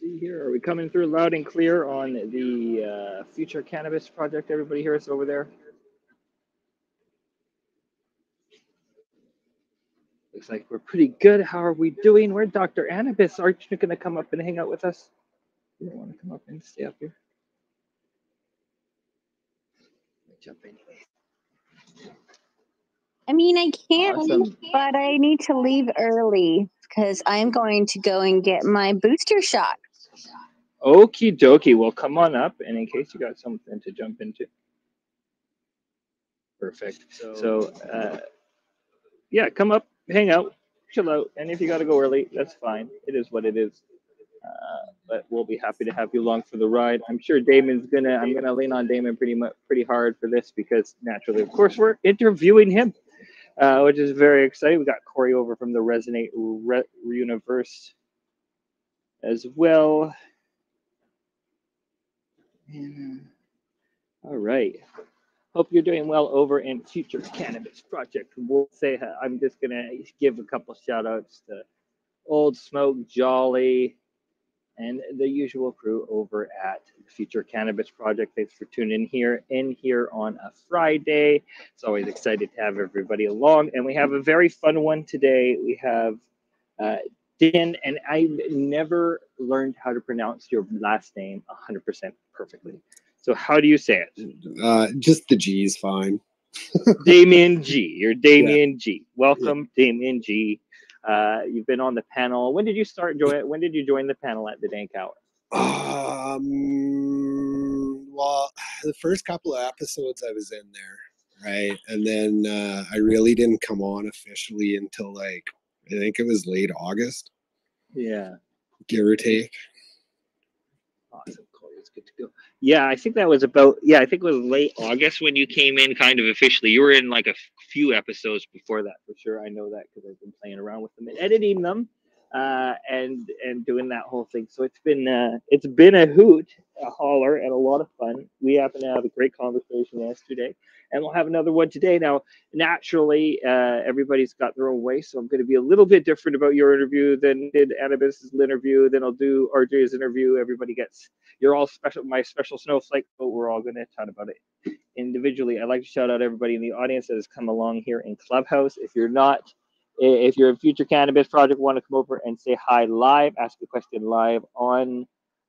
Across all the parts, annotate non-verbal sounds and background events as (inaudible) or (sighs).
see here. Are we coming through loud and clear on the uh, Future Cannabis Project? Everybody hear us over there? Looks like we're pretty good. How are we doing? Where Dr. Anubis? Aren't you going to come up and hang out with us? You don't want to come up and stay up here. Jump anyway. I mean, I can't Awesome. leave, but I need to leave early because I'm going to go and get my booster shot. Okie dokie. Well, come on up, and in case you got something to jump into. Perfect. So, uh, yeah, come up, hang out, chill out, and if you got to go early, that's fine. It is what it is. Uh, but we'll be happy to have you along for the ride. I'm sure Damon's gonna. I'm gonna lean on Damon pretty much, pretty hard for this because naturally, of course, we're interviewing him, uh, which is very exciting. We got Corey over from the Resonate Re- Universe as well. All right. Hope you're doing well over in Future Cannabis Project. We'll say I'm just gonna give a couple shout outs to Old Smoke, Jolly, and the usual crew over at Future Cannabis Project. Thanks for tuning in here in here on a Friday. It's always excited to have everybody along, and we have a very fun one today. We have uh, Dan, and I never learned how to pronounce your last name 100% perfectly. So how do you say it? Uh, just the G's fine. (laughs) Damien G. You're Damien G. Welcome, Damien G. Uh, you've been on the panel. When did you start join? When did you join the panel at the Dank Hour? Um, well, the first couple of episodes I was in there, right, and then uh, I really didn't come on officially until like I think it was late August, Yeah, give or take. awesome. Good to go. Yeah, I think that was about. Yeah, I think it was late August when you came in, kind of officially. You were in like a few episodes before that, for sure. I know that because I've been playing around with them and editing them, uh, and and doing that whole thing. So it's been uh, it's been a hoot, a holler, and a lot of fun. We happen to have a great conversation yesterday, and we'll have another one today. Now, naturally, uh, everybody's got their own way, so I'm going to be a little bit different about your interview than did Annabis's interview. Then I'll do RJ's interview. Everybody gets you're all special, my special snowflake, but we're all going to chat about it individually. I'd like to shout out everybody in the audience that has come along here in Clubhouse. If you're not, if you're a future cannabis project, want to come over and say hi live, ask a question live on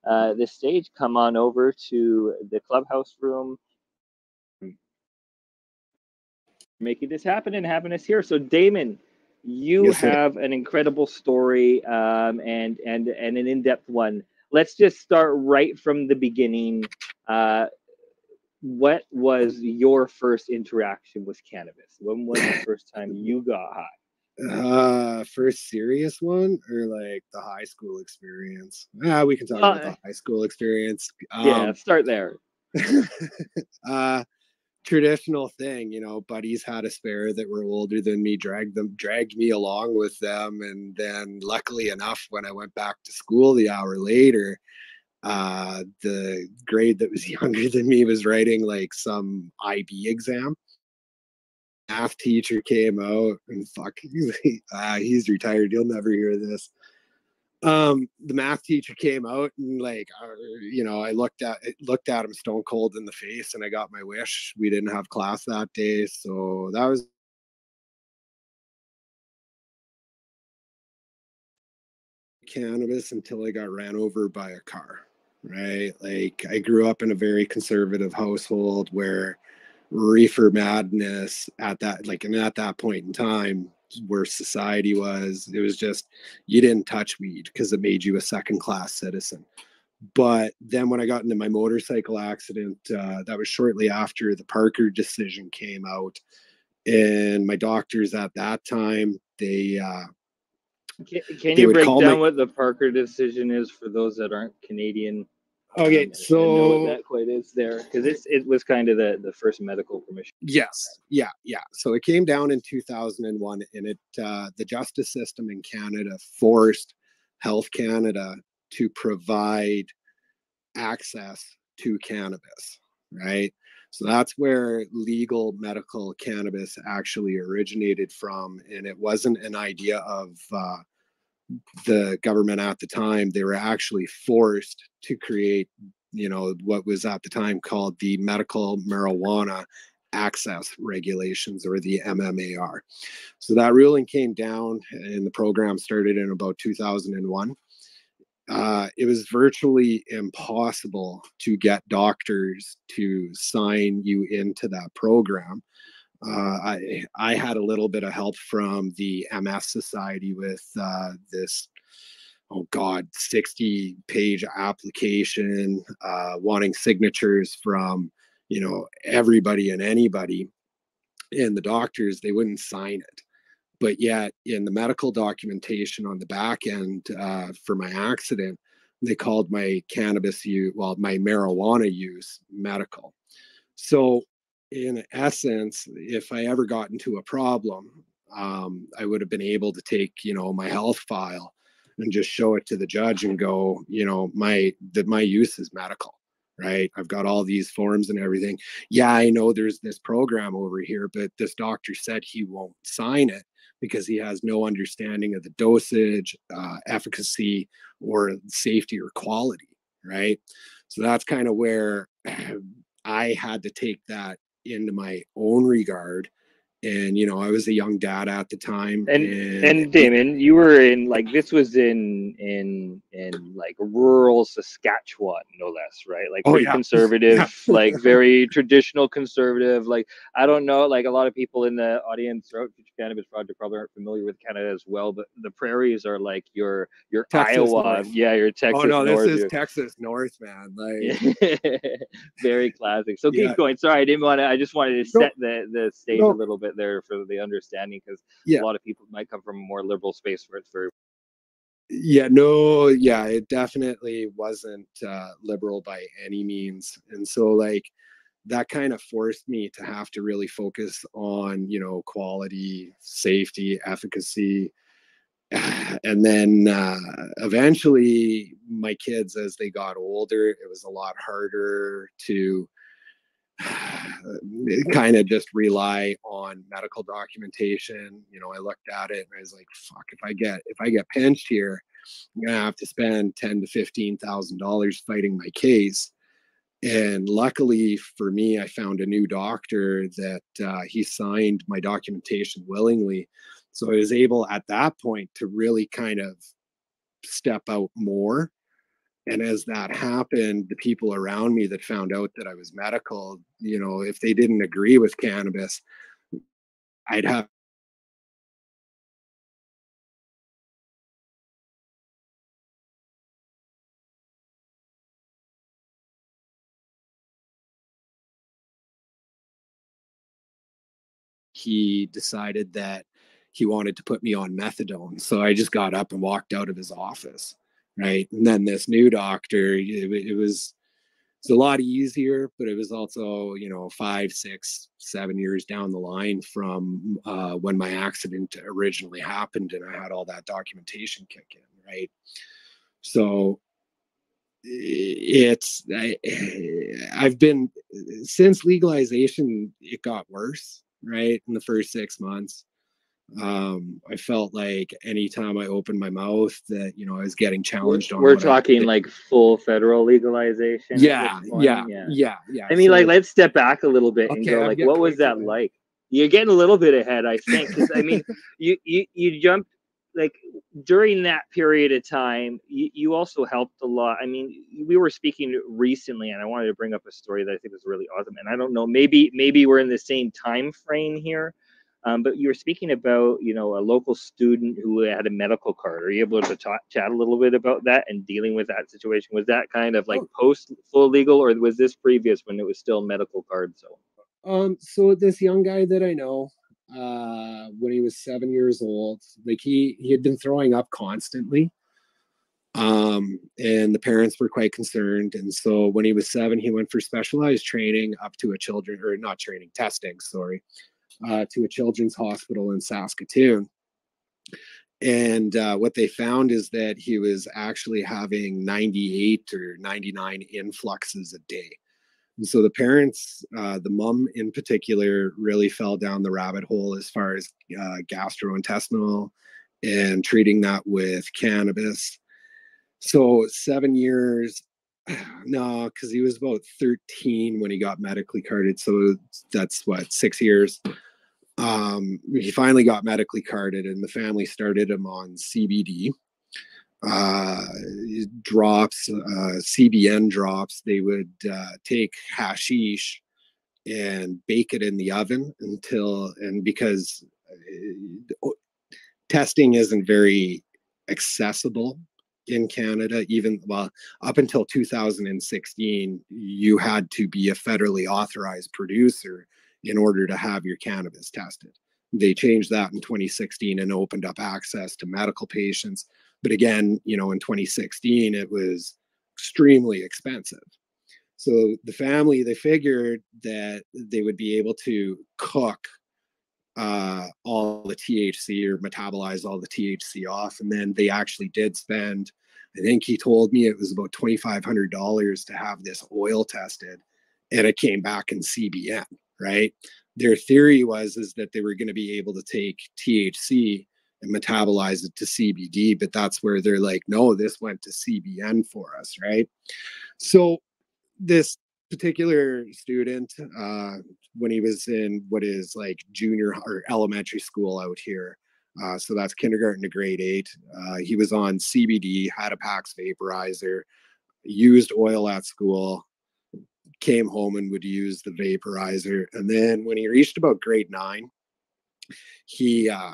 uh, this stage, come on over to the Clubhouse room. Making this happen and having us here. So, Damon, you Yes, have an incredible story um, and and and an in-depth one. Let's just start right from the beginning. Uh, what was your first interaction with cannabis? When was the first time you got high? Uh, first serious one or like the high school experience? Ah, we can talk about Uh, the high school experience. yeah, Um, start there. (laughs) uh traditional thing you know buddies had a spare that were older than me dragged them dragged me along with them and then luckily enough when i went back to school the hour later uh the grade that was (laughs) younger than me was writing like some ib exam math teacher came out and fuck (laughs) uh, he's retired you'll never hear this. Um the math teacher came out and like uh, you know i looked at looked at him stone cold in the face and i got my wish. We didn't have class that day so that was cannabis until i got ran over by a car right? Like i grew up in a very conservative household where reefer madness at that like and at that point in time where society was it was just you didn't touch weed because it made you a second class citizen but then when i got into my motorcycle accident uh, that was shortly after the parker decision came out and my doctors at that time they uh Can, can They you break down my- what the Parker decision is for those that aren't Canadian? Okay and know so what that quite is there because it's it was kind of the the first medical permission. Yes, yeah, yeah. So it came down in 2001, and it uh, the justice system in Canada forced Health Canada to provide access to cannabis, right? So that's where legal medical cannabis actually originated from, and it wasn't an idea of uh, the government at the time they were actually forced to create you know what was at the time called the medical marijuana access regulations or the mmar so that ruling came down and the program started in about 2001 uh, it was virtually impossible to get doctors to sign you into that program uh, I I had a little bit of help from the MS Society with uh, this oh god 60 page application uh, wanting signatures from you know everybody and anybody. And the doctors they wouldn't sign it. But yet in the medical documentation on the back end uh, for my accident they called my cannabis use well my marijuana use medical. So in essence, if I ever got into a problem, um, I would have been able to take, you know, my health file and just show it to the judge and go, you know, my that my use is medical, right? I've got all these forms and everything. Yeah, I know there's this program over here, but this doctor said he won't sign it because he has no understanding of the dosage, uh, efficacy, or safety or quality, right? So that's kind of where (clears throat) I had to take that into my own regard and you know i was a young dad at the time and and, and damon you were in like this was in in in like rural saskatchewan no less right like oh, yeah. (laughs) conservative yeah. like (laughs) very traditional conservative like i don't know like a lot of people in the audience throughout cannabis project probably aren't familiar with canada as well but the prairies are like your your texas iowa north. yeah your oh, texas oh no north, this is your... texas north man like (laughs) very classic so keep going sorry i didn't want to i just wanted to set no. the the stage no. a little bit there for the understanding because yeah. a lot of people might come from a more liberal space for it for yeah no yeah it definitely wasn't uh, liberal by any means and so like that kind of forced me to have to really focus on you know quality safety efficacy (sighs) and then uh, eventually my kids as they got older it was a lot harder to (sighs) kind of just rely on medical documentation. You know, I looked at it and I was like, fuck, if I get if I get pinched here, I'm gonna have to spend ten to fifteen thousand dollars fighting my case. And luckily for me, I found a new doctor that uh, he signed my documentation willingly. So I was able at that point to really kind of step out more and as that happened the people around me that found out that i was medical you know if they didn't agree with cannabis i'd have he decided that he wanted to put me on methadone. So i just got up and walked out of his office right? And then this new doctor, it, it was it's a lot easier, but it was also you know five, six, seven years down the line from uh, when my accident originally happened, and I had all that documentation kick in, right? So it's I, (sighs) I've been since legalization, it got worse, right? In the first six months um i felt like anytime i opened my mouth that you know i was getting challenged on we're talking like full federal legalization yeah yeah yeah. yeah yeah i mean so, like let's step back a little bit okay, and go I'm like what was that like? You're getting a little bit ahead i think because i mean (laughs) you you you jumped like during that period of time you, you also helped a lot. I mean we were speaking recently and i wanted to bring up a story that i think was really awesome and i don't know maybe maybe we're in the same time frame here um, but you were speaking about, you know, a local student who had a medical card. Are you able to talk, chat a little bit about that and dealing with that situation? Was that kind of like oh. post full legal, or was this previous when it was still medical card? So, um, so this young guy that I know, uh, when he was seven years old, like he he had been throwing up constantly um, and the parents were quite concerned. And so when he was seven, he went for specialized training up to a children or not training testing, sorry, uh, to a children's hospital in Saskatoon. And uh, what they found is that he was actually having 98 or 99 influxes a day. And so the parents, uh, the mom in particular, really fell down the rabbit hole as far as uh, gastrointestinal and treating that with cannabis. So seven years, (sighs) no, because he was about 13 when he got medically carded. So that's what, six years. Um, he finally got medically carded, and the family started him on CBD uh, drops, uh, CBN drops. They would uh, take hashish and bake it in the oven until, and because uh, testing isn't very accessible in Canada, even well, up until 2016, you had to be a federally authorized producer in order to have your cannabis tested. They changed that in 2016 and opened up access to medical patients. But again, you know, in 2016, it was extremely expensive. So the family, they figured that they would be able to cook uh, all the THC or metabolize all the THC off. And then they actually did spend, I think he told me it was about $2,500 to have this oil tested. And it came back in CBN, right? Their theory was is that they were going to be able to take THC and metabolize it to CBD, but that's where they're like, no, this went to CBN for us, right? So this particular student, uh, when he was in what is like junior or elementary school out here, uh, so that's kindergarten to grade eight. Uh, he was on CBD, had a PAX vaporizer, used oil at school, came home and would use the vaporizer. And then when he reached about grade nine, he uh,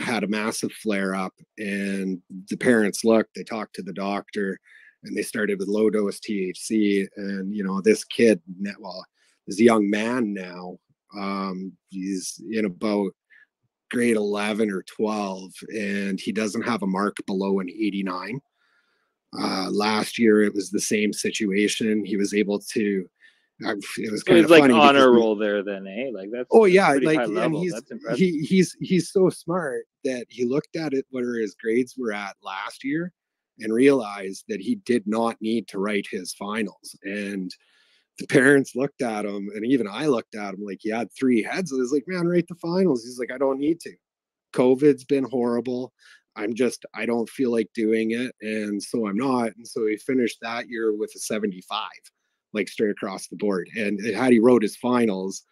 had a massive flare up and the parents looked they talked to the doctor and they started with low dose thc and you know this kid well is a young man now um he's in about grade 11 or 12 and he doesn't have a mark below an 89 uh last year it was the same situation he was able to it was kind It of like funny honor roll there then, eh? Like that's Oh that's yeah, like and he's he he's he's so smart that he looked at it where his grades were at last year and realized that he did not need to write his finals. And the parents looked at him, and even I looked at him like he had three heads. I was like, man, write the finals. He's like, I don't need to. COVID's been horrible. I'm just I don't feel like doing it, and so I'm not. And so he finished that year with a 75 like straight across the board. And had he wrote his finals,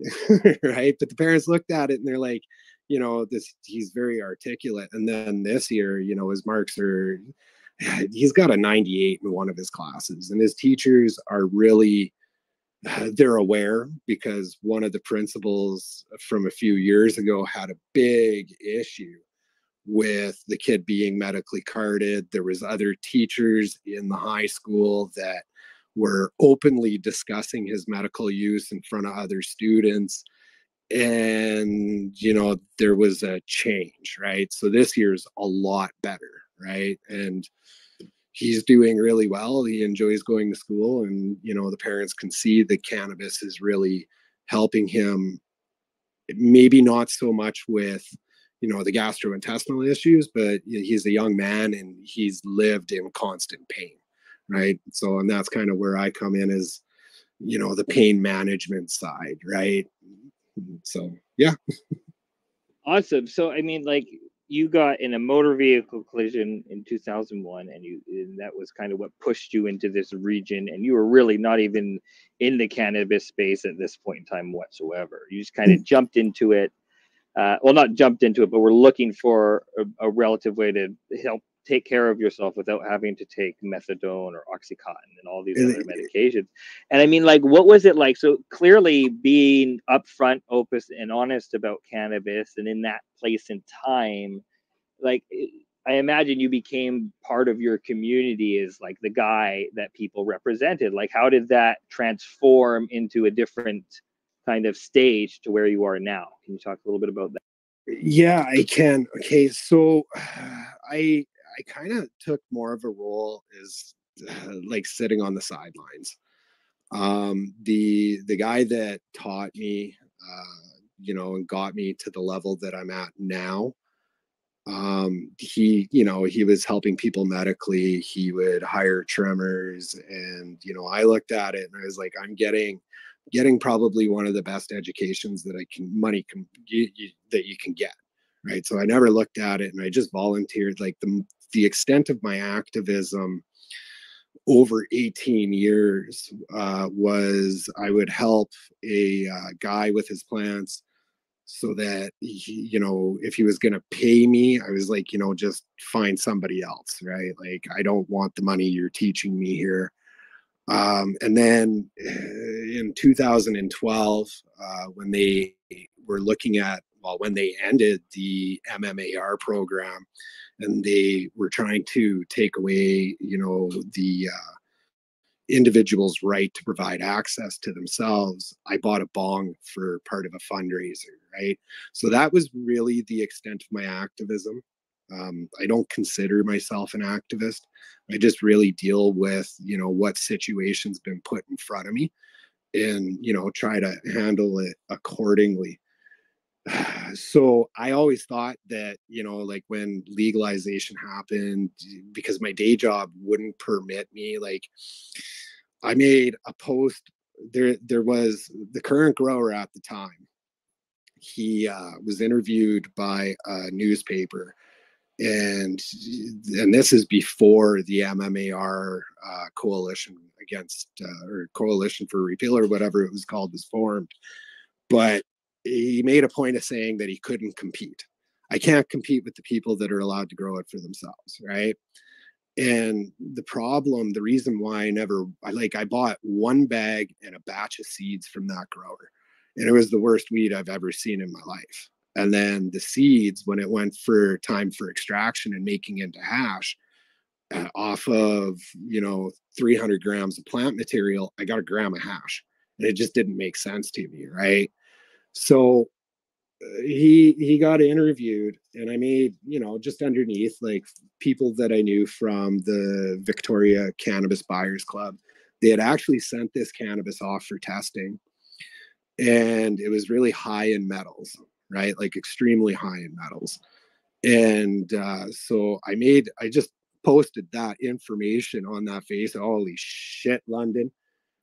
(laughs) right? But the parents looked at it and they're like, you know, this he's very articulate. And then this year, you know, his marks are (sighs) he's got a 98 in one of his classes, and his teachers are really (sighs) they're aware because one of the principals from a few years ago had a big issue with the kid being medically carded. There was other teachers in the high school that were openly discussing his medical use in front of other students. And you know there was a change right? So this year's a lot better right? And he's doing really well. He enjoys going to school and you know the parents can see that cannabis is really helping him. Maybe not so much with you know the gastrointestinal issues but he's a young man and he's lived in constant pain right so and that's kind of where i come in as you know the pain management side right so yeah Awesome. So I mean, like you got in a motor vehicle collision in 2001, and you and that was kind of what pushed you into this region, and you were really not even in the cannabis space at this point in time whatsoever. You just kind of mm. jumped into it. Uh, well, not jumped into it, but we're looking for a, a relative way to help take care of yourself without having to take methadone or oxycontin and all these other medications. And I mean, like, what was it like? So clearly, being upfront, open, and honest about cannabis, and in that place and time, like, it- I imagine you became part of your community as like the guy that people represented. Like, how did that transform into a different kind of stage to where you are now? Can you talk a little bit about that? Yeah, I can. Okay, so (sighs) I I kind of took more of a role as uh, (sighs) like sitting on the sidelines. Um, the the guy that taught me, uh, you know, and got me to the level that I'm at now. Um, he, you know, he was helping people medically. He would hire trimmers, and you know, I looked at it and I was like, I'm getting getting probably one of the best educations that I can money can you, you, that you can get right? So i never looked at it and i just volunteered like the the extent of my activism over 18 years uh, was i would help a uh, guy with his plants so that he, you know if he was going to pay me i was like you know just find somebody else right? Like i don't want the money you're teaching me here um, and then eh, in 2012 uh, when they were looking at well when they ended the mmar program and they were trying to take away you know the uh, individual's right to provide access to themselves, I bought a bong for part of a fundraiser, right? So that was really the extent of my activism. Um, I don't consider myself an activist. I just really deal with, you know, what situation's been put in front of me and, you know, try to handle it accordingly. (sighs) So I always thought that, you know, like when legalization happened, because my day job wouldn't permit me, like I made a post. There, there was the current grower at the time. He uh, was interviewed by a newspaper, and and this is before the MMAR uh, coalition against uh, or coalition for repeal or whatever it was called was formed. But he made a point of saying that he couldn't compete. I can't compete with the people that are allowed to grow it for themselves, right? and the problem the reason why i never i like i bought one bag and a batch of seeds from that grower and it was the worst weed i've ever seen in my life and then the seeds when it went for time for extraction and making into hash uh, off of you know 300 grams of plant material i got a gram of hash. And it just didn't make sense to me right? So he he got interviewed and i made you know just underneath like people that i knew from the victoria cannabis buyers club they had actually sent this cannabis off for testing. And it was really high in metals right like extremely high in metals and uh, so i made i just posted that information on that face holy shit london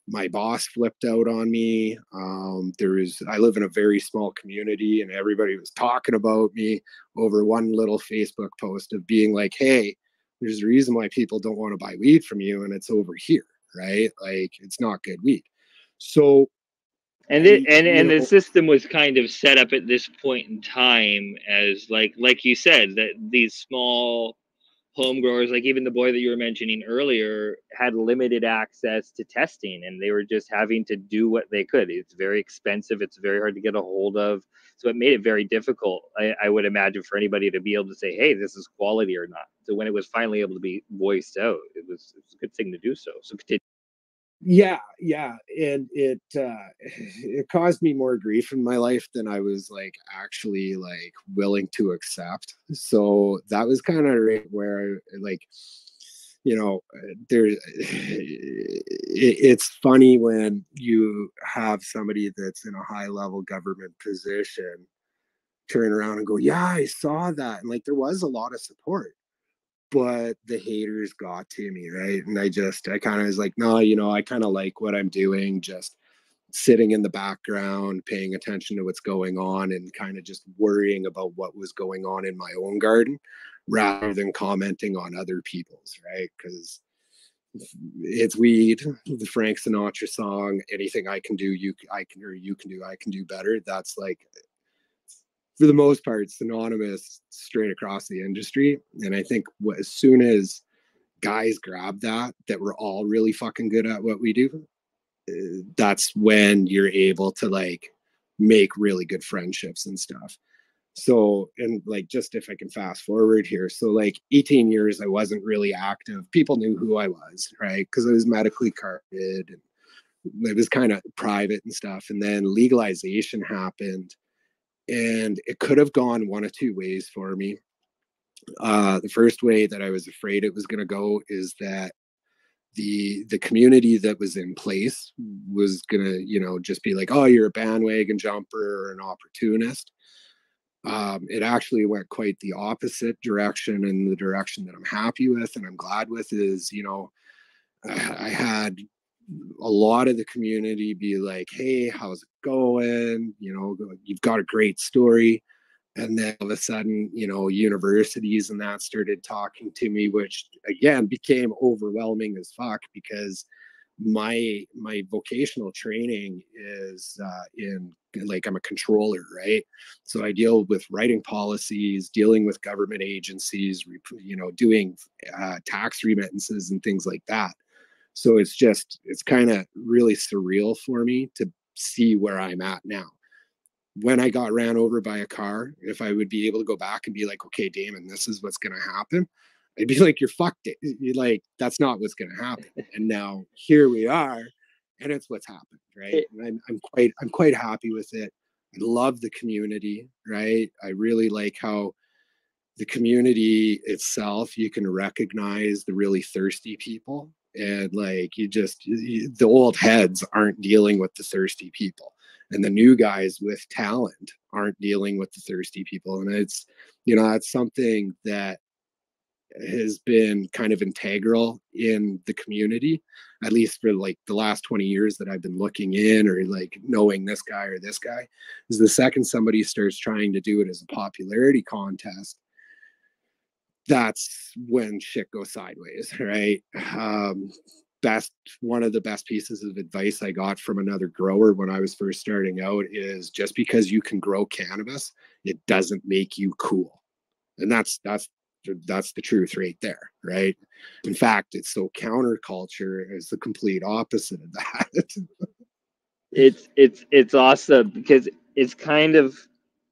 my boss flipped out on me. Um, there was I live in a very small community, and everybody was talking about me over one little Facebook post of being like, "Hey, there's a reason why people don't want to buy weed from you, and it's over here, right? Like it's not good weed." So, and it, and and the system was kind of set up at this point in time as like like you said that these small home growers, like even the boy that you were mentioning earlier, had limited access to testing and they were just having to do what they could. It's very expensive, it's very hard to get a hold of. So it made it very difficult, I, I would imagine, for anybody to be able to say, hey, this is quality or not. So when it was finally able to be voiced out, it was, it was a good thing to do so. So continue yeah yeah and it uh it caused me more grief in my life than i was like actually like willing to accept so that was kind of right where like you know there it, it's funny when you have somebody that's in a high level government position turn around and go yeah i saw that and like there was a lot of support but the haters got to me, right? And I just, I kind of was like, no, you know, I kind of like what I'm doing, just sitting in the background, paying attention to what's going on, and kind of just worrying about what was going on in my own garden rather than commenting on other people's, right? Because it's weed, the Frank Sinatra song, anything I can do, you I can or you can do, I can do better. That's like for the most part synonymous straight across the industry. And I think what, as soon as guys grab that, that we're all really fucking good at what we do, uh, that's when you're able to like make really good friendships and stuff. So, and like, just if I can fast forward here. So, like 18 years, I wasn't really active. People knew who I was, right? Because I was medically carded and it was kind of private and stuff. And then legalization happened and it could have gone one of two ways for me. Uh, the first way that I was afraid it was going to go is that the the community that was in place was going to, you know, just be like, "Oh, you're a bandwagon jumper or an opportunist." Um, it actually went quite the opposite direction, and the direction that I'm happy with and I'm glad with is, you know, I, (sighs) I had a lot of the community be like, "Hey, how's it going? You know, you've got a great story." and then all of a sudden you know universities and that started talking to me which again became overwhelming as fuck because my my vocational training is uh, in like i'm a controller right so i deal with writing policies dealing with government agencies you know doing uh, tax remittances and things like that so it's just it's kind of really surreal for me to see where i'm at now when I got ran over by a car, if I would be able to go back and be like, okay, Damon, this is what's going to happen, I'd be (laughs) like, you're fucked. It. You're like, that's not what's going to happen. (laughs) And now here we are, and it's what's happened, right? And I'm, I'm quite, I'm quite happy with it. I love the community, right? I really like how the community itself, you can recognize the really thirsty people. And like, you just, you, the old heads aren't dealing with the thirsty people and the new guys with talent aren't dealing with the thirsty people and it's you know that's something that has been kind of integral in the community at least for like the last 20 years that i've been looking in or like knowing this guy or this guy is the second somebody starts trying to do it as a popularity contest that's when shit goes sideways (laughs) right um best one of the best pieces of advice I got from another grower when I was first starting out is just because you can grow cannabis, it doesn't make you cool. And that's that's that's the truth right there, right? In fact, it's so counterculture is the complete opposite of (laughs) that. it's it's it's awesome because it's kind of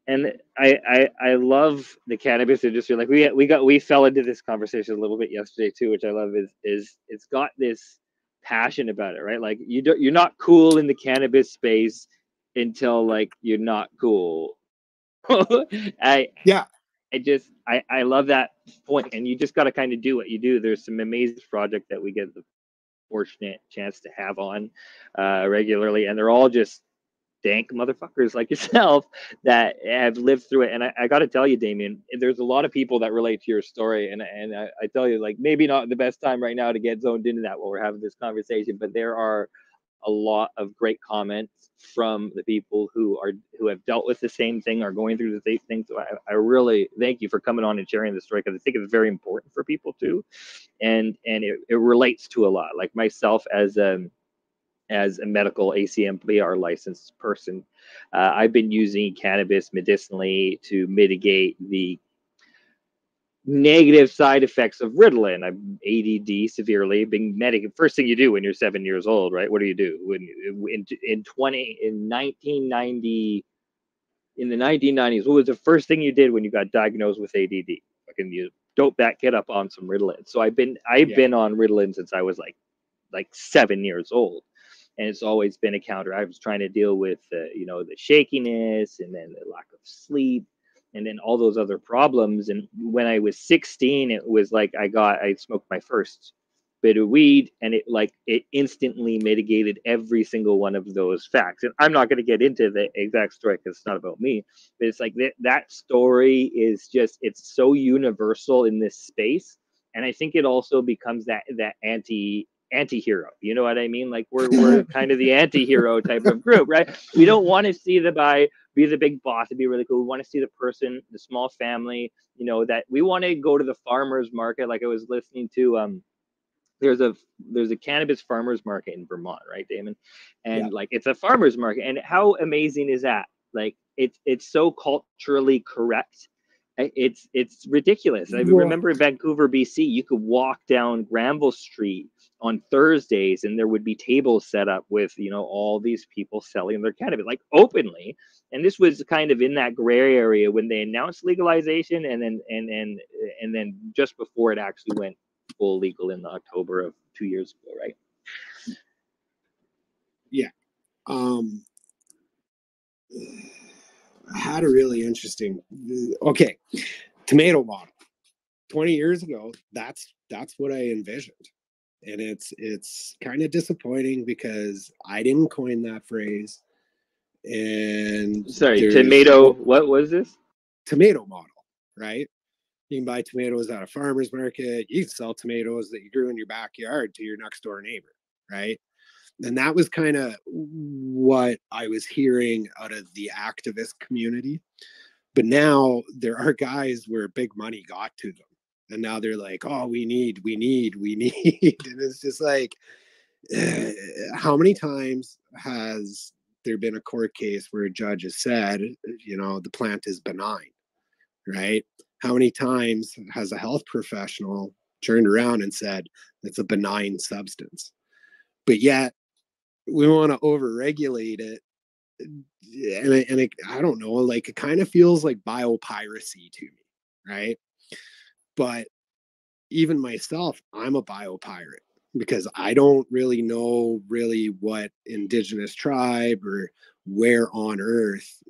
and I, I I love the cannabis industry. Like we we got we fell into this conversation a little bit yesterday too, which I love. Is is it's got this passion about it, right? Like you don't you're not cool in the cannabis space until like you're not cool. (laughs) I yeah. I just I I love that point, and you just got to kind of do what you do. There's some amazing project that we get the fortunate chance to have on uh, regularly, and they're all just dank motherfuckers like (laughs) yourself that have lived through it. And I, I got to tell you, Damien, there's a lot of people that relate to your story. And and I, I, tell you, like maybe not the best time right now to get zoned into that while we're having this conversation, but there are a lot of great comments from the people who are who have dealt with the same thing or going through the same thing. So I, I really thank you for coming on and sharing the story because I think it's very important for people too, and and it, it relates to a lot. Like myself as a as a medical ACMPR licensed person. Uh, I've been using cannabis medicinally to mitigate the negative side effects of Ritalin. I'm ADD severely, being medic. First thing you do when you're seven years old, right? What do you do when in in 20 in 1990 in the 1990s? What was the first thing you did when you got diagnosed with ADD? Fucking you dope that kid up on some Ritalin. So I've been I've yeah. been on Ritalin since I was like like seven years old and it's always been a counter. I was trying to deal with, uh, you know, the shakiness and then the lack of sleep and then all those other problems. And when I was 16, it was like I got, I smoked my first bit of weed and it like, it instantly mitigated every single one of those facts. And I'm not going to get into the exact story because it's not about me, but it's like that, that story is just, it's so universal in this space. And I think it also becomes that, that anti anti-hero you know what i mean? Like we're, we're (laughs) kind of the anti-hero type of group right? We don't want to see the guy be the big boss and be really cool. We want to see the person the small family you know that we want to go to the farmers market. Like i was listening to um there's a there's a cannabis farmers market in vermont right damon? And yeah. like it's a farmers market. And how amazing is that? Like it's it's so culturally correct. It's it's ridiculous. I remember in Vancouver, BC, you could walk down Granville Street on Thursdays and there would be tables set up with, you know, all these people selling their cannabis like openly. And this was kind of in that gray area when they announced legalization and then and and and then just before it actually went full legal in October of two years ago, right? Yeah. Um I had a really interesting okay tomato model 20 years ago that's that's what i envisioned and it's it's kind of disappointing because I didn't coin that phrase. And sorry, tomato. (laughs) What was this? Tomato model, right? You can buy tomatoes at a farmer's market. You can sell tomatoes that you grew in your backyard to your next door neighbor, right? And that was kind of what I was hearing out of the activist community. but now there are guys where big money got to them and now they're like oh we need we need we (laughs) need and it's just like uh, how many times has there been a court case where a judge has said you know the plant is benign right? How many times has a health professional turned around and said it's a benign substance but yet we want to overregulate it and, and i don't know like it kind of feels like biopiracy to me right but even myself i'm a biopirate because i don't really know really what indigenous tribe or where on earth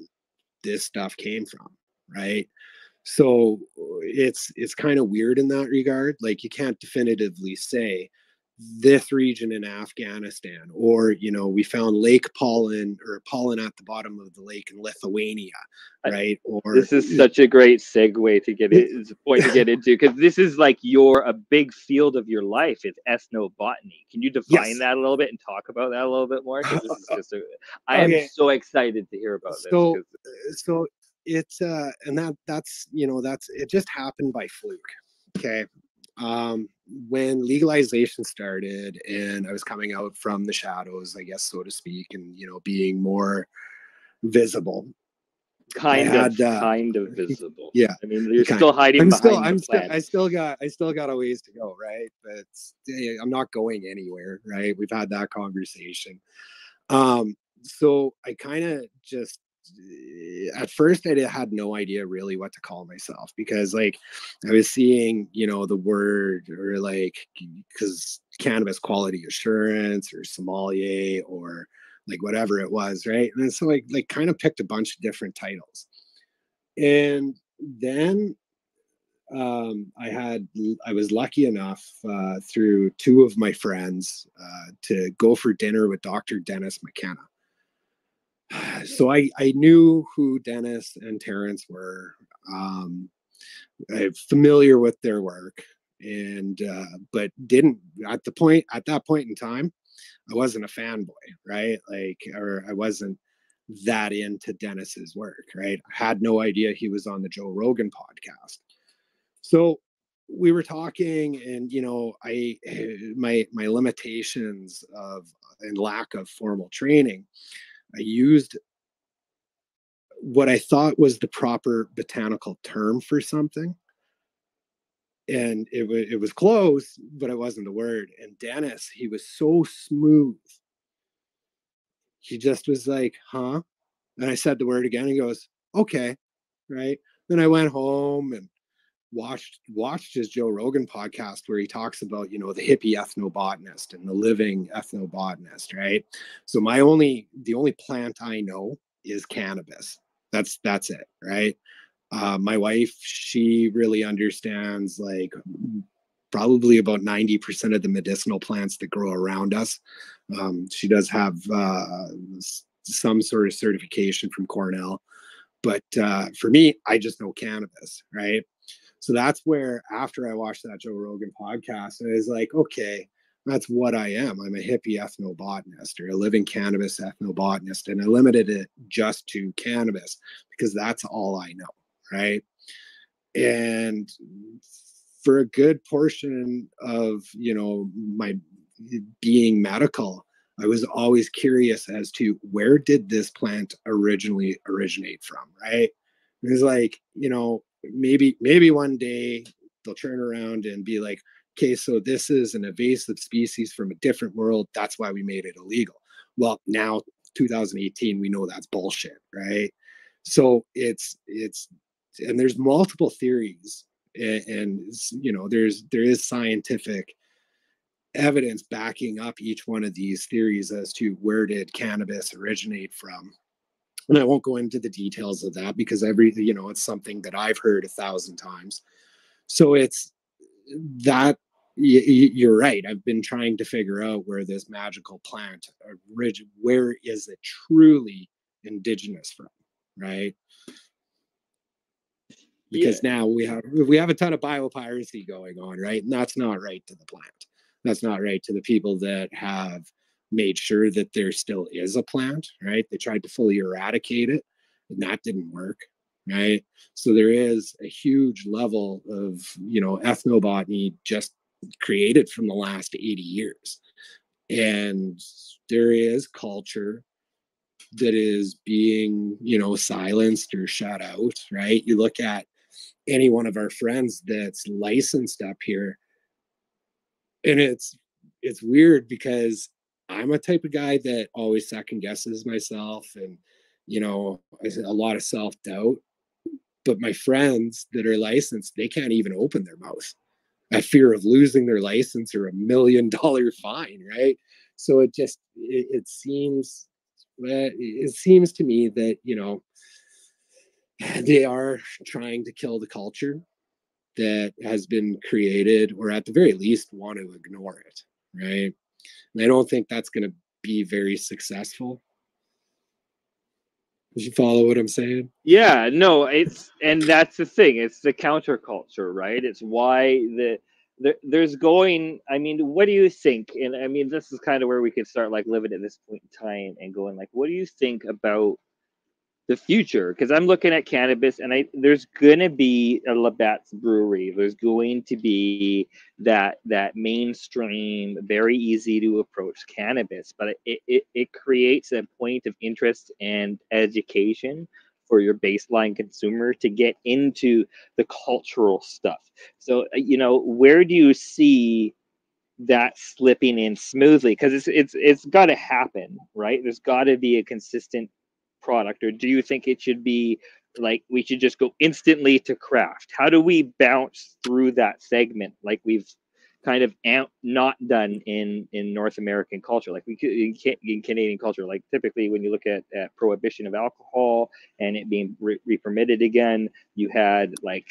this stuff came from right? So it's it's kind of weird in that regard. Like you can't definitively say this region in Afghanistan, or you know, we found lake pollen or pollen at the bottom of the lake in Lithuania, right? Or this is such a great segue to get it, it's a point to get into because this is like your a big field of your life. It's ethnobotany. Can you define Yes. that a little bit and talk about that a little bit more? This is just a, I Okay. am so excited to hear about this. So- so it's uh and that that's you know that's it just happened by fluke okay um when legalization started and i was coming out from the shadows i guess so to speak and you know being more visible kind had, of uh, kind of (laughs) visible. yeah, I mean, you're still hiding i'm behind still i'm still i still got i still got a ways to go right? But i'm not going anywhere right? We've had that conversation. Um so i kind of just at first i had no idea really what to call myself because like i was seeing you know the word or like because cannabis quality assurance or sommelier or like whatever it was right and so i like kind of picked a bunch of different titles and then um, I had I was lucky enough uh, through two of my friends uh, to go for dinner with Dr. Dennis McKenna. (sighs) So I I knew who Dennis and Terence were. Um, I'm familiar with their work, and uh, but didn't at the point at that point in time, I wasn't a fanboy, right? Like, or I wasn't that into Dennis's work, right? I had no idea he was on the Joe Rogan podcast. So we were talking and you know i my my limitations of and lack of formal training i used what i thought was the proper botanical term for something. And it, wa it was close but it wasn't the word. And dennis he was so smooth. He just was like huh? And i said the word again he goes okay right? Then i went home and watched watched his Joe Rogan podcast where he talks about you know the hippie ethnobotanist and the living ethnobotanist, right? So my only the only plant I know is cannabis. That's that's it, right? Uh, my wife, she really understands like probably about 90% of the medicinal plants that grow around us. Um, she does have uh, some sort of certification from Cornell. But uh, for me, I just know cannabis, right? So that's where after I watched that Joe Rogan podcast, I was like, okay, that's what I am. I'm a hippie ethnobotanist or a living cannabis ethnobotanist. And I limited it just to cannabis because that's all I know. Right. And for a good portion of, you know, my being medical, I was always curious as to where did this plant originally originate from, right? It was like, you know, maybe maybe one day they'll turn around and be like, okay, so this is an invasive species from a different world. That's why we made it illegal. Well, now 2018, we know that's bullshit, right? So it's it's and there's multiple theories and, and you know there's there is scientific evidence backing up each one of these theories as to where did cannabis originate from and i won't go into the details of that because every you know it's something that i've heard a thousand times. So it's that you're right i've been trying to figure out where this magical plant orig- where is it truly indigenous from right? Because now we have we have a ton of biopiracy going on right? And that's not right to the plant. That's not right to the people that have made sure that there still is a plant right they tried to fully eradicate it and that didn't work right? So there is a huge level of, you know, ethnobotany just created from the last 80 years. And there is culture that is being, you know, silenced or shut out, right? You look at any one of our friends that's licensed up here and it's it's weird because I'm a type of guy that always second guesses myself and you know a lot of self doubt but my friends that are licensed they can't even open their mouth. A fear of losing their license or a million (laughs) dollar fine right? So it just it, it seems it seems to me that you know (sighs) they are trying to kill the culture that has been created or at the very least want to ignore it right and i don't think that's going to be very successful. Did you follow what i'm saying. Yeah no it's and that's the thing it's the counterculture right? It's why the there, there's going i mean what do you think and i mean this is kind of where we could start like living at this point in time and going like what do you think about the future because i'm looking at cannabis and i there's gonna be a labatt's brewery there's going to be that that mainstream very easy to approach cannabis but it, it, it creates a point of interest and education for your baseline consumer to get into the cultural stuff. So, uh, you know, where do you see that slipping in smoothly? Because it's it's it's got to happen, right? There's got to be a consistent product, or do you think it should be like we should just go instantly to craft? How do we bounce through that segment like we've kind of not done in in North American culture. Like we in, in Canadian culture, like typically when you look at, at prohibition of alcohol and it being re, re-permitted again, you had like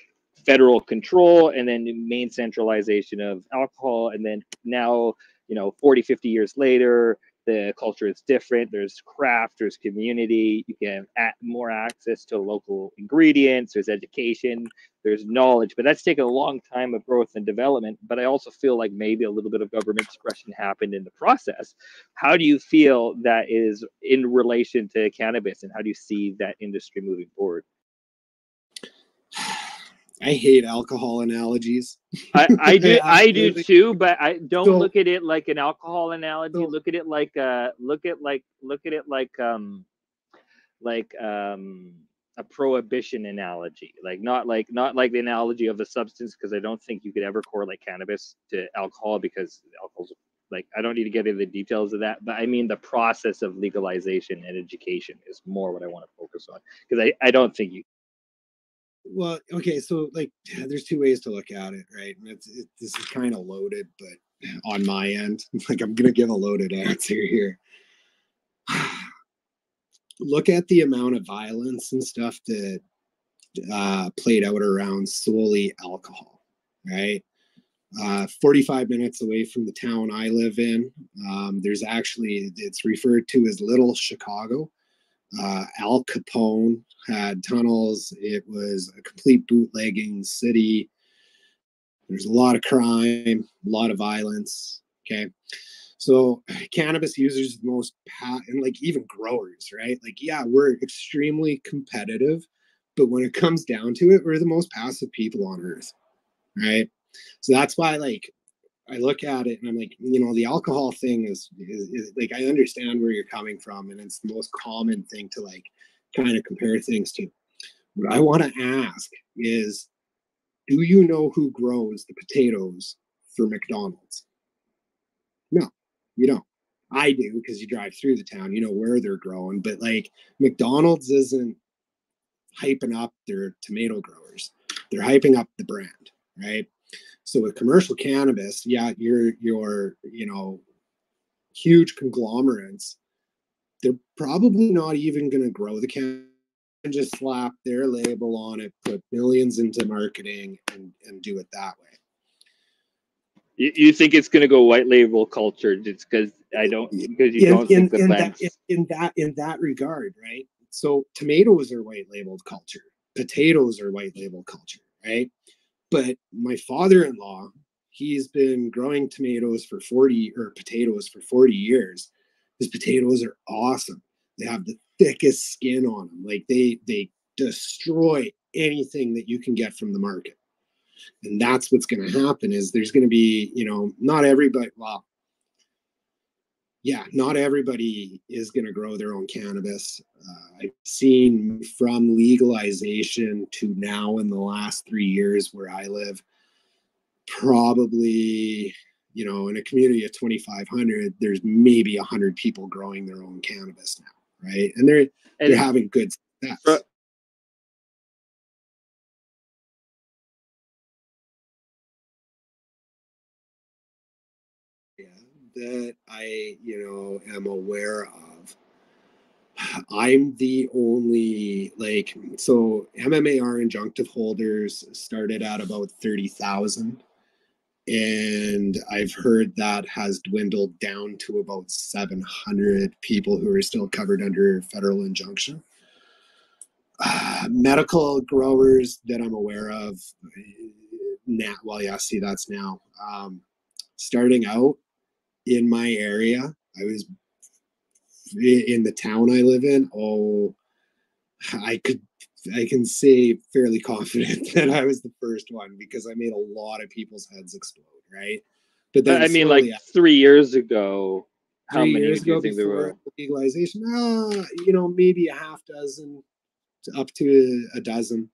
federal control and then main centralization of alcohol, and then now you know 40 50 years later the culture is different. There's craft, there's community. You can have more access to local ingredients. There's education, there's knowledge. But that's taken a long time of growth and development. But I also feel like maybe a little bit of government discretion happened in the process. How do you feel that is in relation to cannabis, and how do you see that industry moving forward? I hate alcohol analogies. I, I (laughs) do I do too, but I don't look at it like an alcohol analogy. Look at it like uh look at like look at it like um like um a prohibition analogy. Like not like not like the analogy of the substance because I don't think you could ever correlate cannabis to alcohol because alcohol's like I don't need to get into the details of that, but I mean the process of legalization and education is more what I want to focus on because I, I don't think you well okay so like there's two ways to look at it right? It's it, this is kind of loaded but (sighs) on my end (laughs) like i'm gonna give a loaded answer here. (sighs) Look at the amount of violence and stuff that uh, played out around solely alcohol right? Uh, 45 minutes away from the town i live in um, there's actually it's referred to as little chicago uh, Al Capone had tunnels. It was a complete bootlegging city. There's a lot of crime, a lot of violence. Okay. So cannabis users the most pa- and like even growers, right? Like, yeah, we're extremely competitive, but when it comes down to it, we're the most passive people on earth. Right. So that's why like I look at it and I'm like, you know, the alcohol thing is, is, is, like I understand where you're coming from, and it's the most common thing to like kind of compare things to. What I want to ask is, do you know who grows the potatoes for McDonald's? No, you don't. I do because you drive through the town, you know where they're growing, but like McDonald's isn't hyping up their tomato growers. They're hyping up the brand, right? So with commercial cannabis, yeah, you're you're you know huge conglomerates. They're probably not even going to grow the cannabis and just slap their label on it, put millions into marketing, and and do it that way. You, you think it's going to go white label culture just because I don't because you in, don't in, think the in that, in, in that in that regard, right? So tomatoes are white labeled culture. Potatoes are white label culture, right? But my father-in-law, he's been growing tomatoes for 40 or potatoes for 40 years. His potatoes are awesome. They have the thickest skin on them. Like they they destroy anything that you can get from the market and that's what's going to happen is there's going to be you know not everybody well yeah not everybody is going to grow their own cannabis. Uh, i've seen from legalization to now in the last three years where i live probably you know in a community of 2500 there's maybe 100 people growing their own cannabis now right? And they're And they're having good success that I, you know, am aware of. I'm the only like so MMAR injunctive holders started at about 30,000 and I've heard that has dwindled down to about 700 people who are still covered under federal injunction. Uh, (sighs) medical growers that I'm aware of now well yeah see that's now um, starting out in my area. I was in the town I live in. Oh, I could, I can say fairly confident (laughs) that I was the first one because I made a lot of people's heads explode, right? But then I mean, like three years ago, how many years do you ago think there before were? legalization, uh, you know, maybe a half dozen to up to a dozen,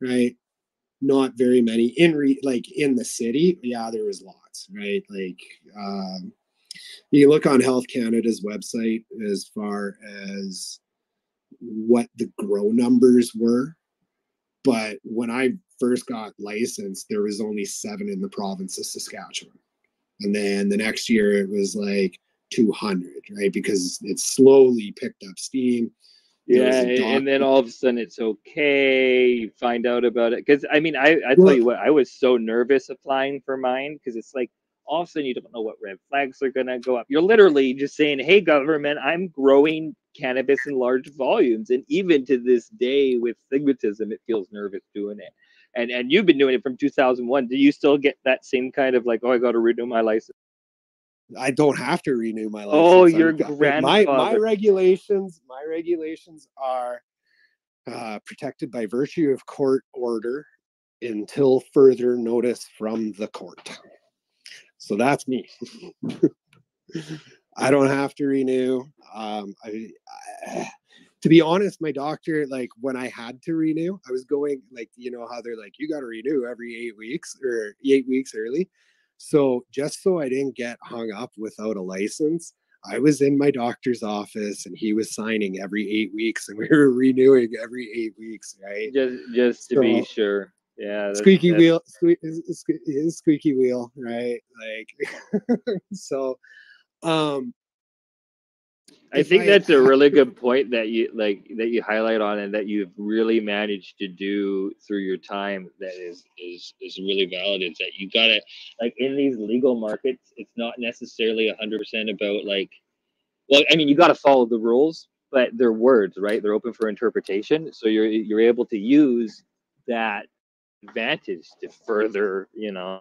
right? Not very many in re- like in the city. Yeah, there was lots, right? Like um, you look on Health Canada's website as far as what the grow numbers were, but when I first got licensed, there was only seven in the province of Saskatchewan, and then the next year it was like 200 right because it slowly picked up steam Yeah, and, then all of a sudden it's okay. You find out about it because I mean, I I tell you what, I was so nervous applying for mine because it's like all of a sudden you don't know what red flags are gonna go up. You're literally just saying, "Hey, government, I'm growing cannabis in large volumes," and even to this day, with stigmatism, it feels nervous doing it. And and you've been doing it from 2001. Do you still get that same kind of like, "Oh, I got to renew my license"? I don't have to renew my license. Oh, I'm your go- My my regulations, my regulations are uh, protected by virtue of court order until further notice from the court. So that's me. (laughs) I don't have to renew. Um, I, I, (sighs) to be honest, my doctor, like when I had to renew, I was going like, you know, how they're like, you got to renew every eight weeks or eight weeks early. So just so I didn't get hung up without a license, I was in my doctor's office and he was signing every eight weeks and (laughs) we were renewing every eight weeks, right? Just just to be sure. Yeah. that's- squeaky that's- wheel sque- is- is sque- is squeaky wheel right like (laughs) so um I think I that's a (laughs) really good point that you like that you highlight on and that you've really managed to do through your time that is is is really valid is that you gotta like in these legal markets it's not necessarily a hundred percent about like well I mean you gotta follow the rules but they're words right? They're open for interpretation. So you're you're able to use that advantage to further you know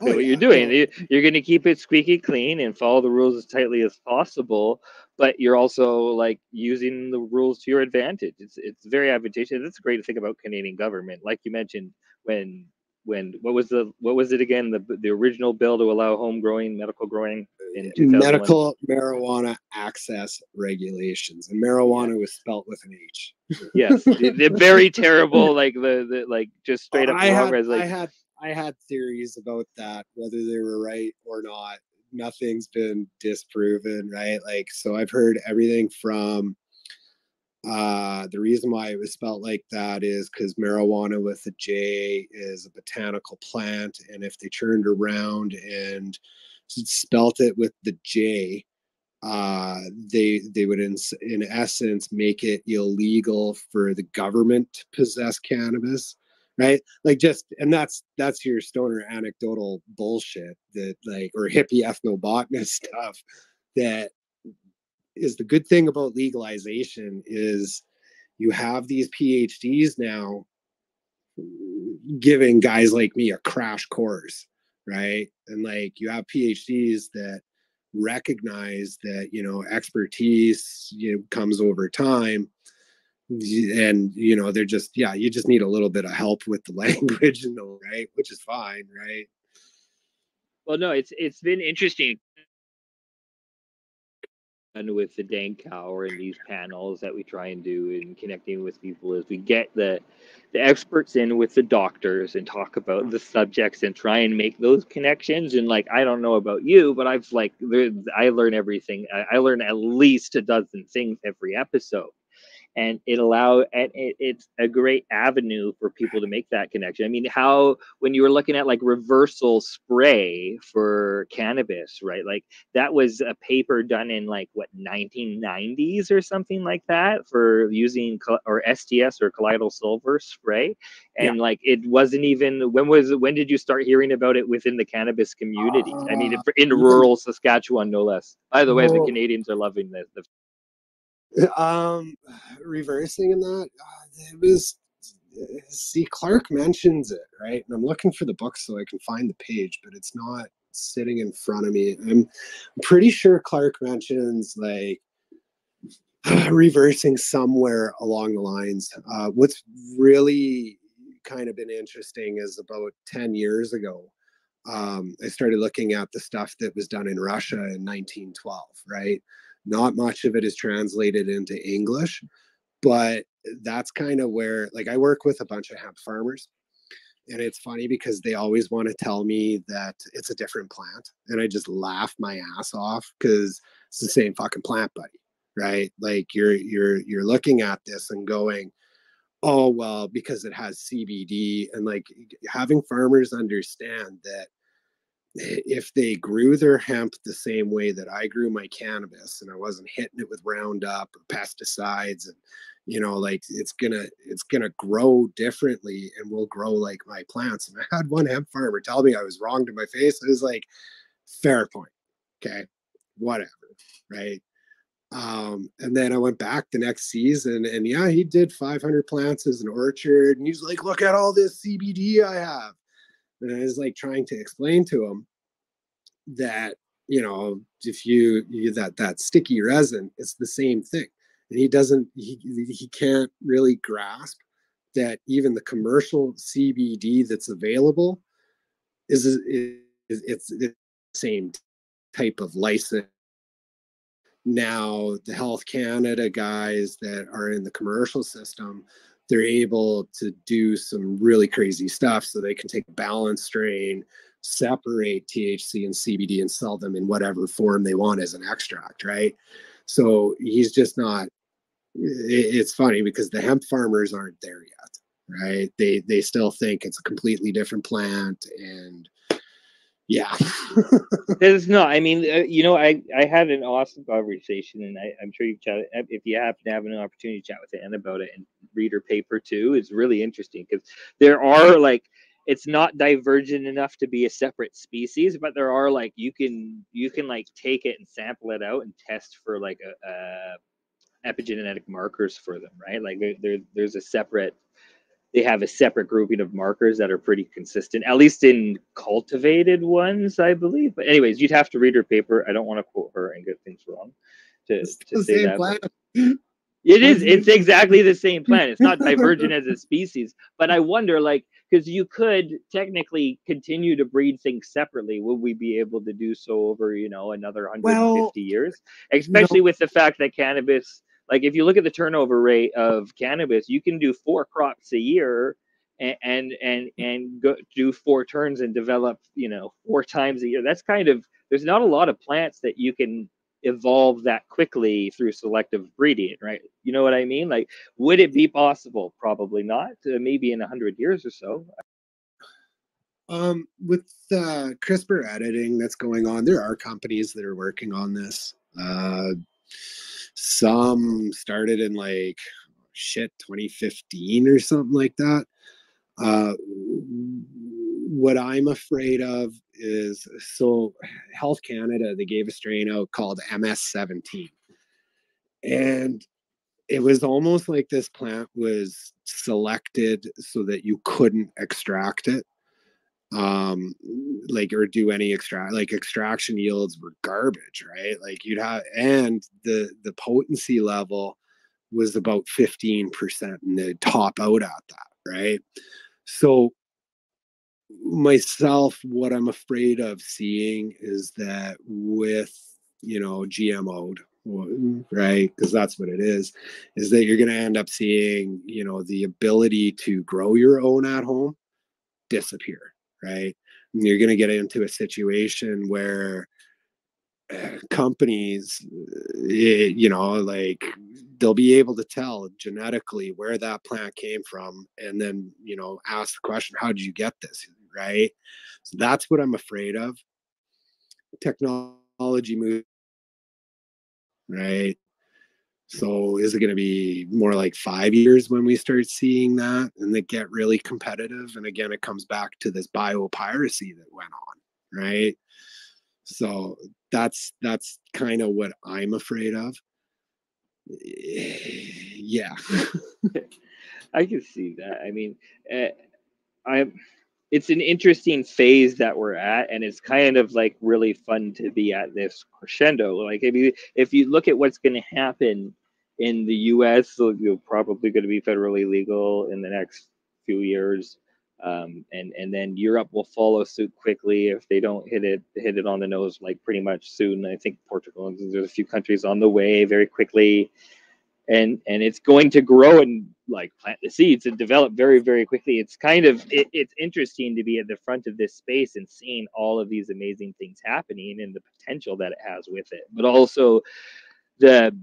oh, (laughs) what yeah, you're doing. You're going to keep it squeaky clean and follow the rules as tightly as possible, but you're also like using the rules to your advantage. It's it's very advantageous. That's a great to think about Canadian government, like you mentioned when when what was the what was it again the the original bill to allow home growing medical growing in uh, medical marijuana access regulations and marijuana was spelt with an h yes the, the very (laughs) terrible like the, the like just straight up I had, like I had I had theories about that, whether they were right or not. Nothing's been disproven, right? Like, so I've heard everything from uh the reason why it was spelt like that is because marijuana with a J is a botanical plant, and if they turned around and spelt it with the J, uh they they would in, in essence make it illegal for the government to possess cannabis right? Like just and that's that's your stoner anecdotal bullshit that like or hippie ethnobotanist (laughs) stuff that is the good thing about legalization is you have these phds now giving guys like me a crash course right? And like you have phds that recognize that you know expertise you know comes over time and you know they're just yeah you just need a little bit of help with the (laughs) language and the right which is fine right? Well no it's it's been interesting. And with the dank cow and these panels that we try and do in connecting with people is we get the the experts in with the doctors and talk about the subjects and try and make those connections. And like i don't know about you but i've like i learn everything. I learn at least a dozen things every episode and it allow and it, it's a great avenue for people to make that connection. I mean how when you were looking at like reversal spray for cannabis right like that was a paper done in like what 1990s or something like that for using or sts or colloidal silver spray? And yeah. like it wasn't even when was it when did you start hearing about it within the cannabis community? Uh, i mean uh, in rural saskatchewan no less. By the way the canadians are loving this the um reversing in that uh, it was see clarke mentions it right? And i'm looking for the book so i can find the page but it's not sitting in front of me. I'm pretty sure clarke mentions like (sighs) reversing somewhere along the lines. Uh, what's really kind of been interesting is about 10 years ago um, i started looking at the stuff that was done in russia in 1912 right not much of it is translated into English, but that's kind of where, like, I work with a bunch of hemp farmers. And it's funny because they always want to tell me that it's a different plant. And I just laugh my ass off because it's the same fucking plant, buddy. Right. Like you're you're you're looking at this and going, oh well, because it has CBD. And like having farmers understand that if they grew their hemp the same way that I grew my cannabis and I wasn't hitting it with Roundup or pesticides and you know like it's gonna it's gonna grow differently and will grow like my plants. And I had one hemp farmer tell me I was wrong to my face. I was like fair point okay whatever right? Um, and then I went back the next season and yeah he did 500 plants as an orchard and he's like look at all this CBD I have and I was like trying to explain to him that you know if you, you that that sticky resin, it's the same thing, and he doesn't he he can't really grasp that even the commercial CBD that's available is, is it's the same type of license. Now the Health Canada guys that are in the commercial system, they're able to do some really crazy stuff so they can take balance strain separate THC and CBD and sell them in whatever form they want as an extract, right? So he's just not. It's funny because the hemp farmers aren't there yet, right? They they still think it's a completely different plant, and yeah, (laughs) it's not. I mean, uh, you know, I I had an awesome conversation, and I, I'm sure you've chatted. If you happen to have an opportunity to chat with Anne about it and read her paper too, it's really interesting because there are like it's not divergent enough to be a separate species but there are like you can you can like take it and sample it out and test for like a, a epigenetic markers for them right like there, there, there's a separate they have a separate grouping of markers that are pretty consistent at least in cultivated ones i believe but anyways you'd have to read her paper i don't want to quote her and get things wrong to, to say that it is (laughs) it's exactly the same plant it's not (laughs) divergent as a species but i wonder like because you could technically continue to breed things separately. Would we be able to do so over, you know, another 150 well, years? Especially no. with the fact that cannabis, like if you look at the turnover rate of cannabis, you can do four crops a year and and and, and go do four turns and develop, you know, four times a year. That's kind of there's not a lot of plants that you can evolve that quickly through selective breeding, right? You know what I mean? Like, would it be possible? Probably not. Uh, maybe in a hundred years or so. Um, with uh, CRISPR editing that's going on, there are companies that are working on this. Uh, some started in like shit 2015 or something like that. Uh, what I'm afraid of is so Health Canada, they gave a strain out called MS17. And it was almost like this plant was selected so that you couldn't extract it um like or do any extract like extraction yields were garbage right like you'd have and the the potency level was about 15% and they top out at that, right? So myself, what I'm afraid of seeing is that with you know GMO'd, right? Because that's what it is, is that you're going to end up seeing you know the ability to grow your own at home disappear, right? And you're going to get into a situation where uh, companies, eh, you know, like they'll be able to tell genetically where that plant came from and then you know ask the question how did you get this? right? So that's what i'm afraid of. Technology move right so is it going to be more like five years when we start seeing that and they get really competitive? And again it comes back to this biopiracy that went on right? So that's that's kind of what i'm afraid of. (sighs) Yeah. (laughs) (laughs) I can see that. I mean uh, i'm it's an interesting phase that we're at and it's kind of like really fun to be at this crescendo. Like if you if you look at what's going to happen in the us so you're probably going to be federally legal in the next few years um, and and then Europe will follow suit quickly if they don't hit it hit it on the nose like pretty much soon. I think Portugal there's a few countries on the way very quickly, and and it's going to grow and like plant the seeds and develop very very quickly. It's kind of it, it's interesting to be at the front of this space and seeing all of these amazing things happening and the potential that it has with it, but also the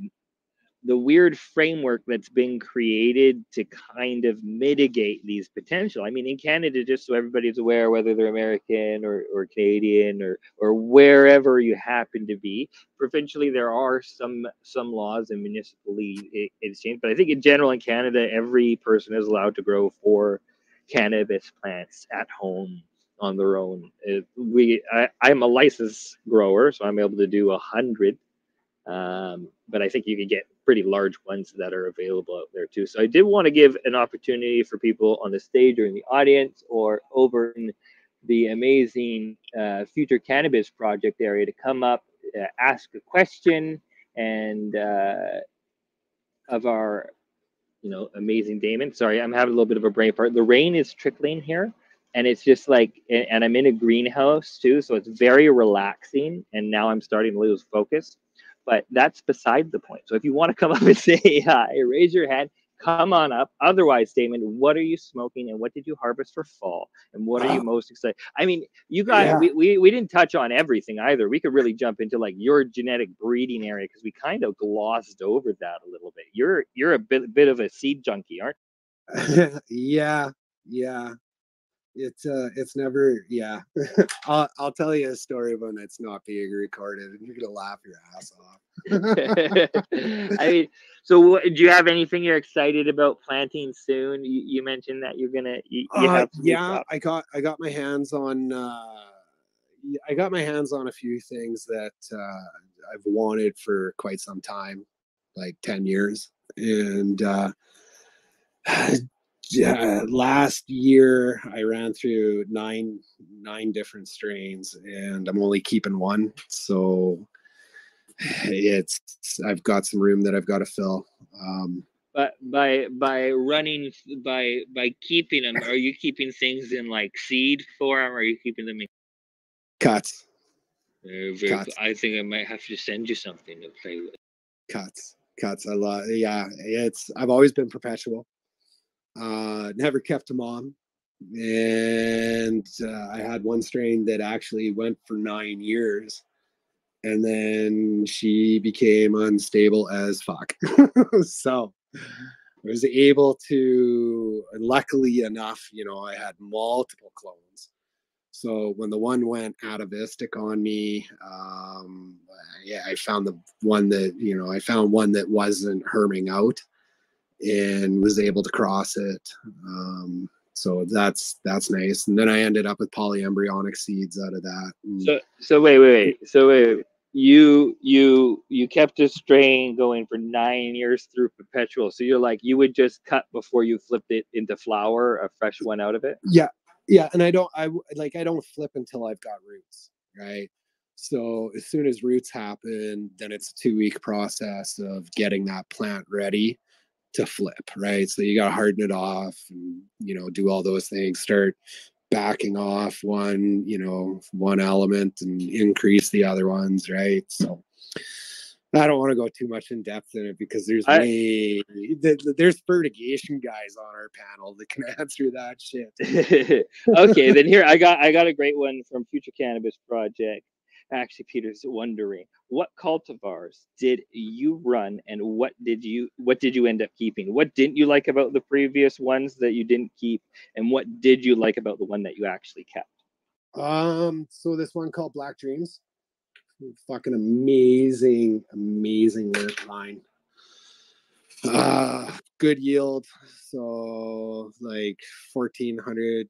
the weird framework that's been created to kind of mitigate these potential. I mean, in Canada, just so everybody's aware, whether they're American or, or Canadian or or wherever you happen to be, provincially there are some some laws and municipally it's changed. But I think in general in Canada, every person is allowed to grow four cannabis plants at home on their own. It, we I, I'm a licensed grower, so I'm able to do a hundred um, but I think you could get pretty large ones that are available out there too. So I did want to give an opportunity for people on the stage or in the audience or over in the amazing uh, Future Cannabis Project area to come up, uh, ask a question, and uh, of our, you know, amazing Damon. Sorry, I'm having a little bit of a brain fart. The rain is trickling here, and it's just like, and I'm in a greenhouse too, so it's very relaxing. And now I'm starting to lose focus but that's beside the point. So if you want to come (laughs) up and say hi, raise your hand, come on up. Otherwise, Damon, what are you smoking and what did you harvest for fall? And what are you most excited? I mean, you guys, yeah. we, we, we didn't touch on everything either. We could really jump into like your genetic breeding area because we kind of glossed over that a little bit. You're you're a bit bit of a seed junkie, aren't (laughs) yeah, yeah it's uh it's never yeah. (laughs) I'll, I'll tell you a story when it's not being recorded and you're gonna laugh your ass off. (laughs) I mean (laughs) so do you have anything you're excited about planting soon? You, you mentioned that you're gonna you, you uh, yeah i got i got my hands on uh i got my hands on a few things that uh i've wanted for quite some time like 10 years. And uh (sighs) uh, last year I ran through nine nine different strains, and I'm only keeping one. So it's I've got some room that I've got to fill. Um, but by by running by by keeping them, are you keeping things in like seed form? Or are you keeping them in cuts? Uh, cuts. I think I might have to send you something to play with. Cuts, cuts. I love. Yeah, it's. I've always been perpetual. Uh, never kept them on. And uh, I had one strain that actually went for nine years. And then she became unstable as fuck. (laughs) so I was able to, luckily enough, you know, I had multiple clones. So when the one went atavistic on me, um, yeah, I found the one that, you know, I found one that wasn't herming out and was able to cross it. Um, so that's that's nice. And then I ended up with polyembryonic seeds out of that. So so wait wait wait so wait you you you kept a strain going for nine years through perpetual. So you're like you would just cut before you flipped it into flower, a fresh one out of it. Yeah, yeah. And I don't I like I don't flip until I've got roots, right? So as soon as roots happen, then it's a two week process of getting that plant ready to flip, right? So you got to harden it off and, you know, do all those things, start backing off one, you know, one element and increase the other ones, right? So I don't want to go too much in depth in it because there's I- way there's fertigation guys on our panel that can (laughs) answer that shit. (laughs) okay, then here I got I got a great one from Future Cannabis Project. Actually, Peter's wondering what cultivars did you run, and what did you what did you end up keeping? What didn't you like about the previous ones that you didn't keep, and what did you like about the one that you actually kept? Um, so this one called Black Dreams, fucking amazing, amazing line. Uh, good yield. So like fourteen hundred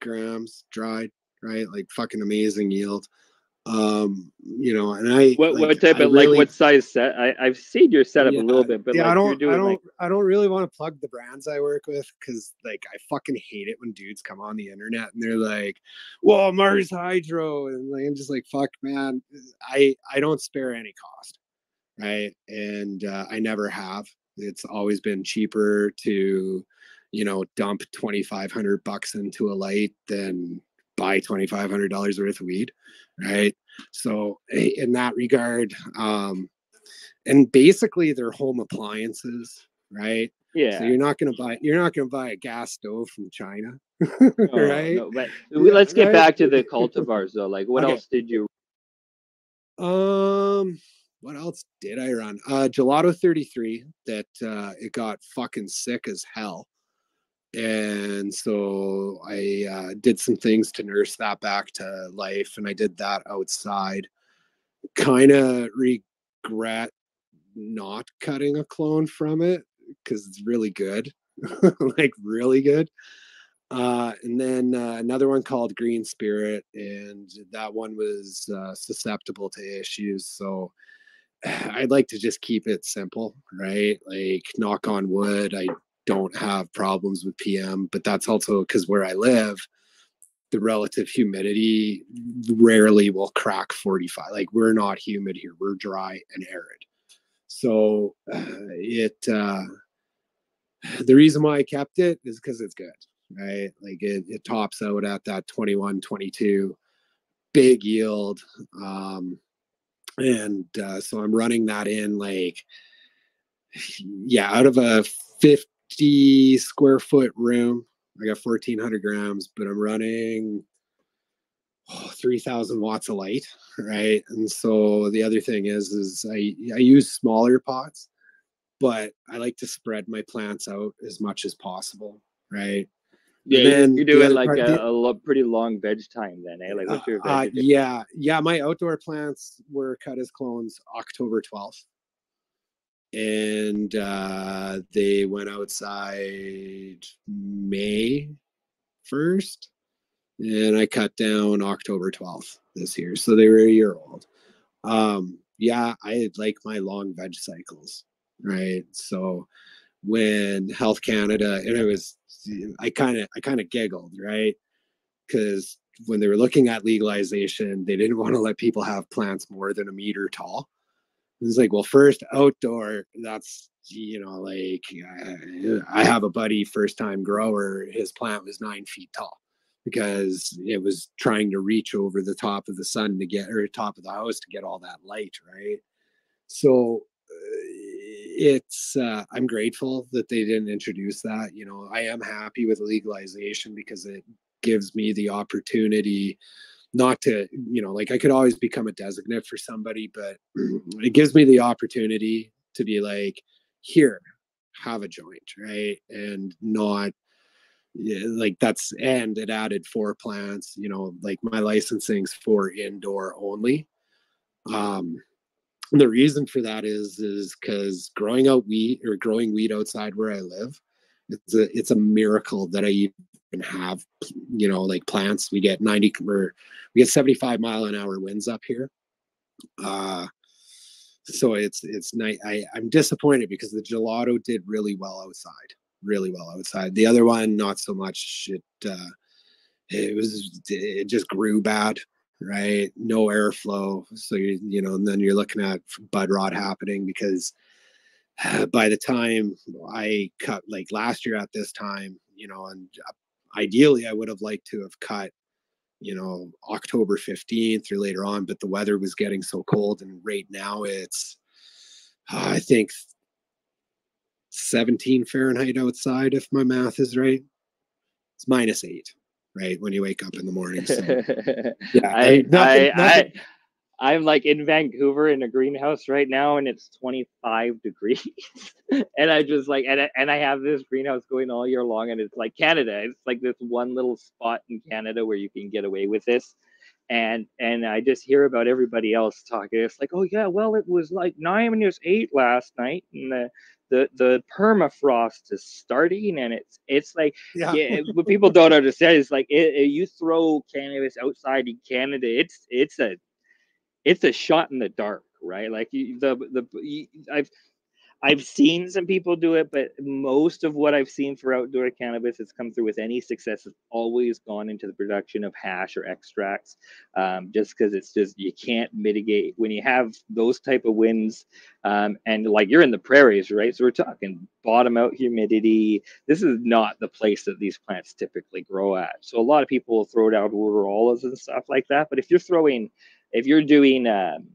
grams dried, right? Like fucking amazing yield. Um, you know, and I What like, what type I of like what size set? I I've seen your setup a little bit, but yeah, like I don't, I don't, like I don't really want to plug the brands I work with because, like, I fucking hate it when dudes come on the internet and they're like, "Well, Mars Hydro," and like, I'm just like, "Fuck, man, I I don't spare any cost, right? And uh, I never have. It's always been cheaper to, you know, dump twenty five hundred bucks into a light than buy twenty five hundred dollars worth of weed, right? So in that regard, um, and basically they're home appliances, right? yeah. So you're not gonna buy you're not gonna buy a gas stove from China, (laughs) Oh, right? no, but let's get right. back to the cultivars though. Like, what Okay. else did you? Um, what else did I run? Uh, Gelato 33 that uh, it got fucking sick as hell. And so I uh, did some things to nurse that back to life, and I did that outside. Kind of regret not cutting a clone from it because it's really good, (laughs) like really good. Uh, and then uh, another one called Green Spirit, and that one was uh, susceptible to issues. So (sighs) I'd like to just keep it simple, right? Like, knock on wood, I don't have problems with PM, but that's also because where I live, the relative humidity rarely will crack 45. Like, we're not humid here, we're dry and arid. So uh, (sighs) it, uh, the reason why I kept it is because it's good right? Like it, it tops out at that 21, 22, big yield. Um, and uh, so I'm running that in like, (sighs) yeah, out of a 50 square foot room, I got 1400 grams, but I'm running oh, 3000 watts of light, right? And so the other thing is, is I, I use smaller pots, but I like to spread my plants out as much as possible, right? Yeah, you- then you're the doing other like part- a, the- a lo- pretty long veg time then, eh? Like, what's your veg? Uh, yeah, yeah. My outdoor plants were cut as clones October 12th. And uh, they went outside May 1st. And I cut down October 12th this year. So they were a year old. Um, yeah, I like my long veg cycles, right? So when Health Canada, and it was, I kind of, I kind of giggled, right? Because when they were looking at legalization, they didn't (laughs) want to let people have plants more than a meter tall. It's like, well, first outdoor, that's you know, like I, have a buddy, first time grower, his plant was nine feet tall because it was trying to reach over the top of the sun to get or top of the house to get all that light, right? So uh, it's uh, I'm grateful that they didn't introduce that. You know, I am happy with legalization because it gives me the opportunity not to you know like i could always become a designate for somebody but it gives me the opportunity to be like here have a joint right? And not yeah, like that's and it added four plants you know like my licensing's for indoor only. Um and the reason for that is is because growing out wheat or growing wheat outside where i live it's a it's a miracle that i even have you know like plants we get 90 or we get 75 mile an hour winds up here. Uh so it's it's nice i i'm disappointed because the gelato did really well outside really well outside. The other one not so much it uh it was it just grew bad right? No airflow so you you know and then you're looking at bud rot happening because (sighs) by the time I cut, like last year at this time, you know, and uh, ideally I would have liked to have cut, you know, October 15th or later on, but the weather was getting so cold. And right now it's, uh, I think 17 Fahrenheit outside, if my math is right. It's minus eight, right? When you wake up in the morning. So, (laughs) yeah, I, nothing, I, nothing. I'm like in Vancouver in a greenhouse right now, and it's 25 degrees, (laughs) and I just like, and I, and I have this greenhouse going all year long, and it's like Canada. It's like this one little spot in Canada where you can get away with this, and and I just hear about everybody else talking. It's like, oh yeah, well it was like nine minus eight last night, and the the the permafrost is starting and it's it's like yeah, yeah what (laughs) people don't understand is like it, it, you throw cannabis outside in canada it's it's a it's a shot in the dark right like you, the the i've I've seen some people do it, but most of what I've seen for outdoor cannabis has come through with any success has always gone into the production of hash or extracts, um, just because it's just you can't mitigate when you have those type of winds, um, and like you're in the prairies, right? So we're talking bottom out humidity. This is not the place that these plants typically grow at. So a lot of people throw it out and stuff like that. But if you're throwing, if you're doing um,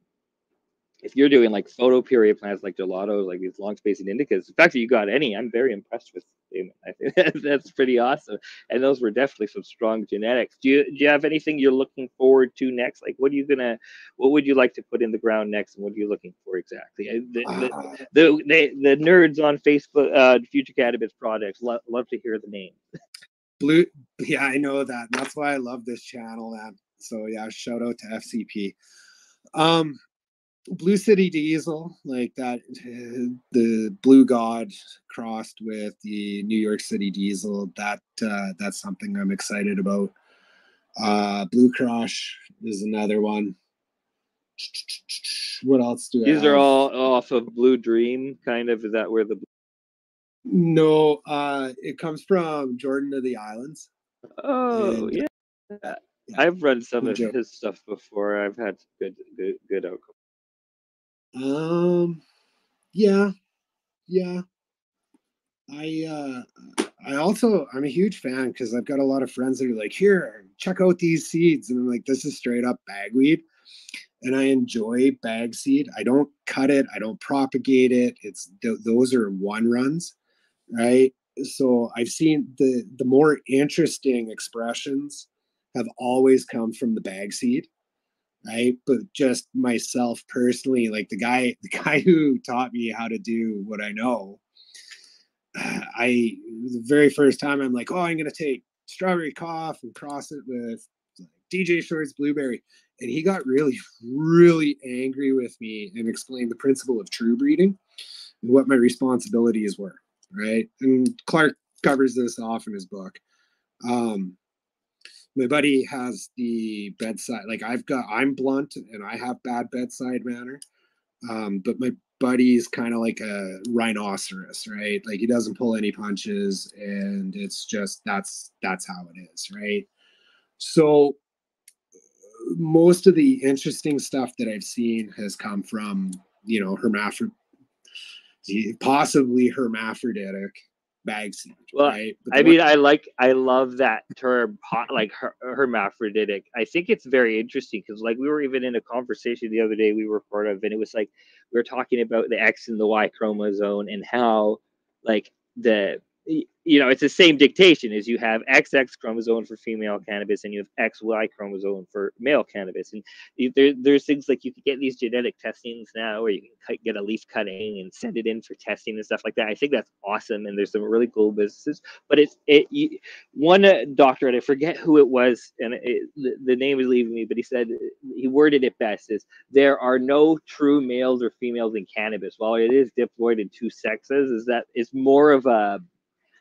if you're doing like photo period plants like gelatos, like these long spacing indicas, the fact that you got any, I'm very impressed with. (laughs) I think that's pretty awesome. And those were definitely some strong genetics. Do you do you have anything you're looking forward to next? Like, what are you gonna, what would you like to put in the ground next, and what are you looking for exactly? The the, uh, (sighs) the, the, the, nerds on Facebook, uh, Future Cannabis Products, lo- love to hear the name. Blue, yeah, I know that. That's why I love this channel, man. So yeah, shout out to FCP. Um, Blue City Diesel, like that, the Blue God crossed with the New York City Diesel. That uh, that's something I'm excited about. Uh, Blue Crush is another one. What else do I These are all off of Blue Dream, kind of. Is that where the? No, uh, it comes from Jordan of the Islands. Oh and, yeah. I've run some of his stuff before. I've had good good good outcome. Um, yeah, yeah. I uh, I also I'm a huge fan because I've got a lot of friends that are like, here, check out these seeds, and I'm like, this is straight up bagweed, and I enjoy bag seed. I don't cut it, I don't propagate it. It's th- those are one runs, right? So I've seen the the more interesting expressions have always come from the bag seed right? But just myself personally like the guy (laughs) the guy who taught me how to do what i know (sighs) i the very first time i'm like oh i'm going to take strawberry cough and cross it with dj shorts blueberry. And he got really really angry with me and explained the principle of true breeding and what my responsibilities were right? And clarke covers this off in his book. Um my buddy has the bedside like i've got i'm blunt and i have bad bedside manner um, but my buddy's kind of like a rhinoceros right? Like he doesn't pull any punches and it's just that's that's how it is right? So most of the interesting stuff that i've seen has come from you know hermaphrodite possibly hermaphroditic bag. Well, right? I mean, I like, I love that term, hot, like her, hermaphroditic. I think it's very interesting because, like, we were even in a conversation the other day we were part of, and it was like we were talking about the X and the Y chromosome and how, like, the you know, it's the same dictation as you have XX chromosome for female cannabis and you have XY chromosome for male cannabis. And there, there's things like you can get these genetic testings now where you can cut, get a leaf cutting and send it in for testing and stuff like that. I think that's awesome. And there's some really cool businesses. But it's it you, one uh, doctor, and I forget who it was, and it, the, the name is leaving me, but he said he worded it best: is there are no true males or females in cannabis. While it is diploid in two sexes, is that it's more of a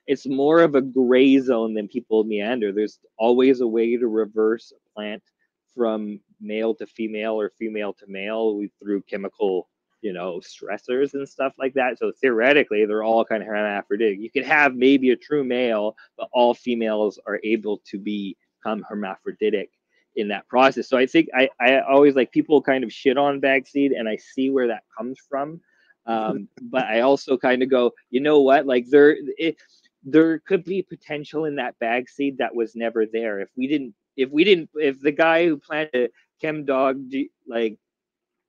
it's more of a gray zone than people meander. There's always a way to reverse a plant from male to female or female to male through chemical, you know, stressors and stuff like that. So theoretically, they're all kind of hermaphroditic. You could have maybe a true male, but all females are able to become hermaphroditic in that process. So I think I, I always like people kind of shit on bag seed and I see where that comes from Um, but I also kind of go, you know what? Like there, it, there could be potential in that bag seed that was never there. If we didn't, if we didn't, if the guy who planted chem dog like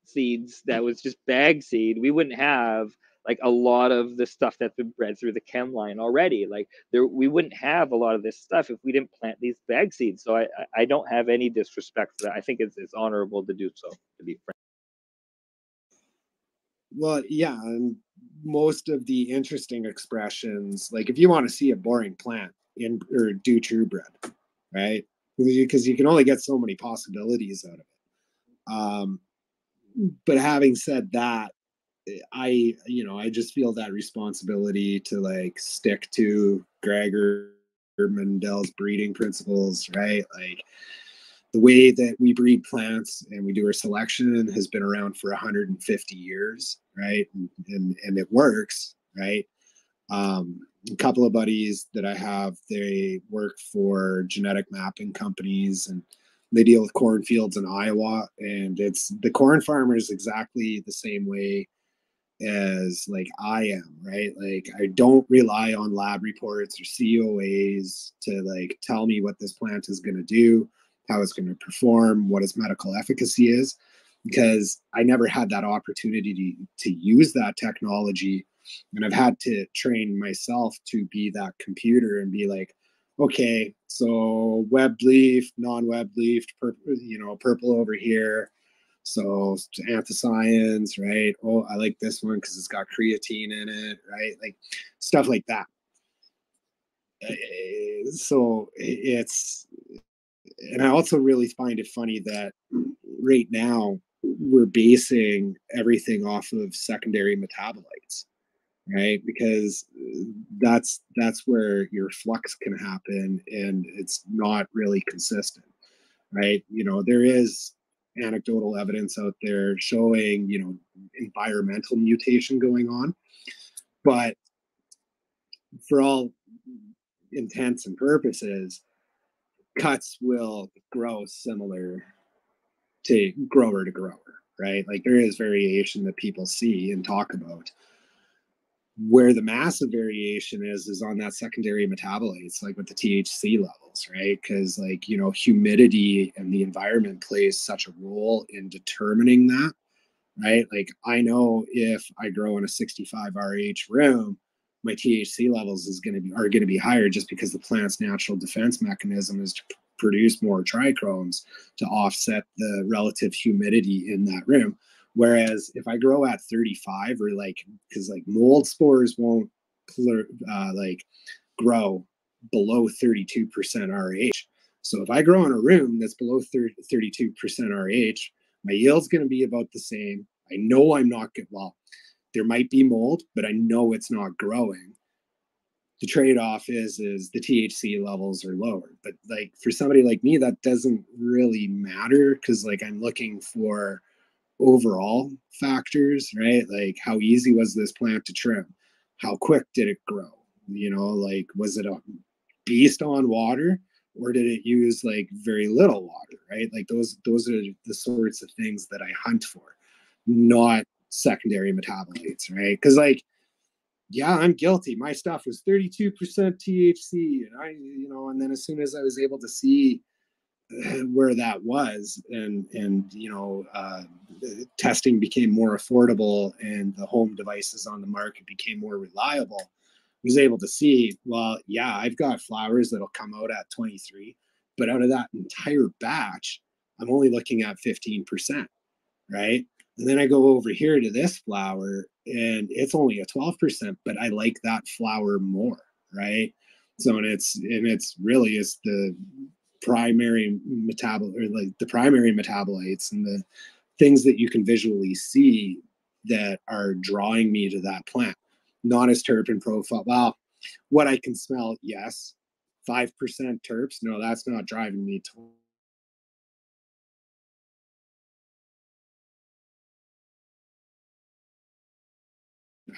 seeds that was just bag seed, we wouldn't have like a lot of the stuff that's been bred through the chem line already. Like there, we wouldn't have a lot of this stuff if we didn't plant these bag seeds. So I, I don't have any disrespect for that. I think it's, it's honorable to do so. To be frank. Well, yeah, and most of the interesting expressions, like if you want to see a boring plant in or do true bred, right? Because you can only get so many possibilities out of it. Um, but having said that, I, you know, I just feel that responsibility to like stick to Gregor Mendel's breeding principles, right? Like the way that we breed plants and we do our selection has been around for 150 years, right? And, and, and it works, right? Um, a couple of buddies that I have, they work for genetic mapping companies and they deal with cornfields in Iowa. And it's the corn farmers exactly the same way as like I am, right? Like I don't rely on lab reports or COAs to like tell me what this plant is going to do, how it's going to perform, what its medical efficacy is, because I never had that opportunity to, to use that technology. And I've had to train myself to be that computer and be like, okay, so web leaf, non-web leaf, purple, you know, purple over here so anthocyanins, right? Oh, I like this one because it's got creatine in it, right? Like stuff like that. Eh, so it's, and I also really find it funny that right now we're basing everything off of secondary metabolites right because that's that's where your flux can happen and it's not really consistent right you know there is anecdotal evidence out there showing, you know, environmental mutation going on. But for all intents and purposes, cuts will grow similar to grower to grower, right? Like there is variation that people see and talk about. Where the massive variation is is on that secondary metabolites like with the thc levels right? Because like you know humidity and the environment plays such a role in determining that right? Like i know if i grow in a 65 rh room my thc levels is going to be are going to be higher just because the plant's natural defense mechanism is to produce more trichomes to offset the relative humidity in that room Whereas if I grow at 35 or like, because like mold spores won't uh, like grow below 32% RH. So if I grow in a room that's below 30, 32% RH, my yield's going to be about the same. I know I'm not good. Well, there might be mold, but I know it's not growing. The trade-off is is the THC levels are lower. But like for somebody like me, that doesn't really matter because like I'm looking for overall factors, right? Like how easy was this plant to trim? How quick did it grow? You know, like was it a beast on water or did it use like very little water, right? Like those those are the sorts of things that I hunt for, not secondary metabolites, right? Cuz like yeah, I'm guilty. My stuff was 32% THC and I you know, and then as soon as I was able to see where that was and and you know uh, testing became more affordable and the home devices on the market became more reliable I was able to see well yeah i've got flowers that'll come out at 23 but out of that entire batch i'm only looking at 15% right and then i go over here to this flower and it's only a 12% but i like that flower more right so and it's and it's really is the primary metabol or like the primary metabolites and the things that you can visually see that are drawing me to that plant. Not as terpene profile. Well, what I can smell, yes. Five percent terps. No, that's not driving me to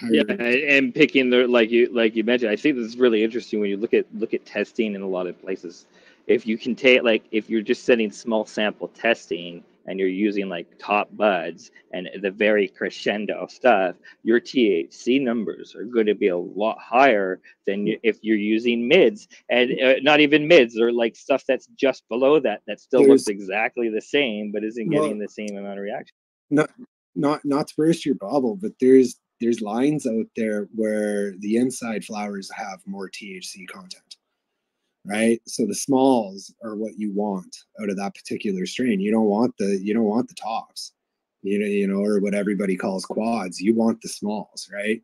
yeah and picking the like you like you mentioned i think this is really interesting when you look at look at testing in a lot of places if you can take like if you're just setting small sample testing and you're using like top buds and the very crescendo stuff, your THC numbers are going to be a lot higher than if you're using mids and uh, not even mids or like stuff that's just below that that still There's, looks exactly the same but isn't getting well, the same amount of reaction. Not not not to burst your bubble, but there's there's lines out there where the inside flowers have more THC content right? So the smalls are what you want out of that particular strain. You don't want the you don't want the tops you know you know or what everybody calls quads. You want the smalls right?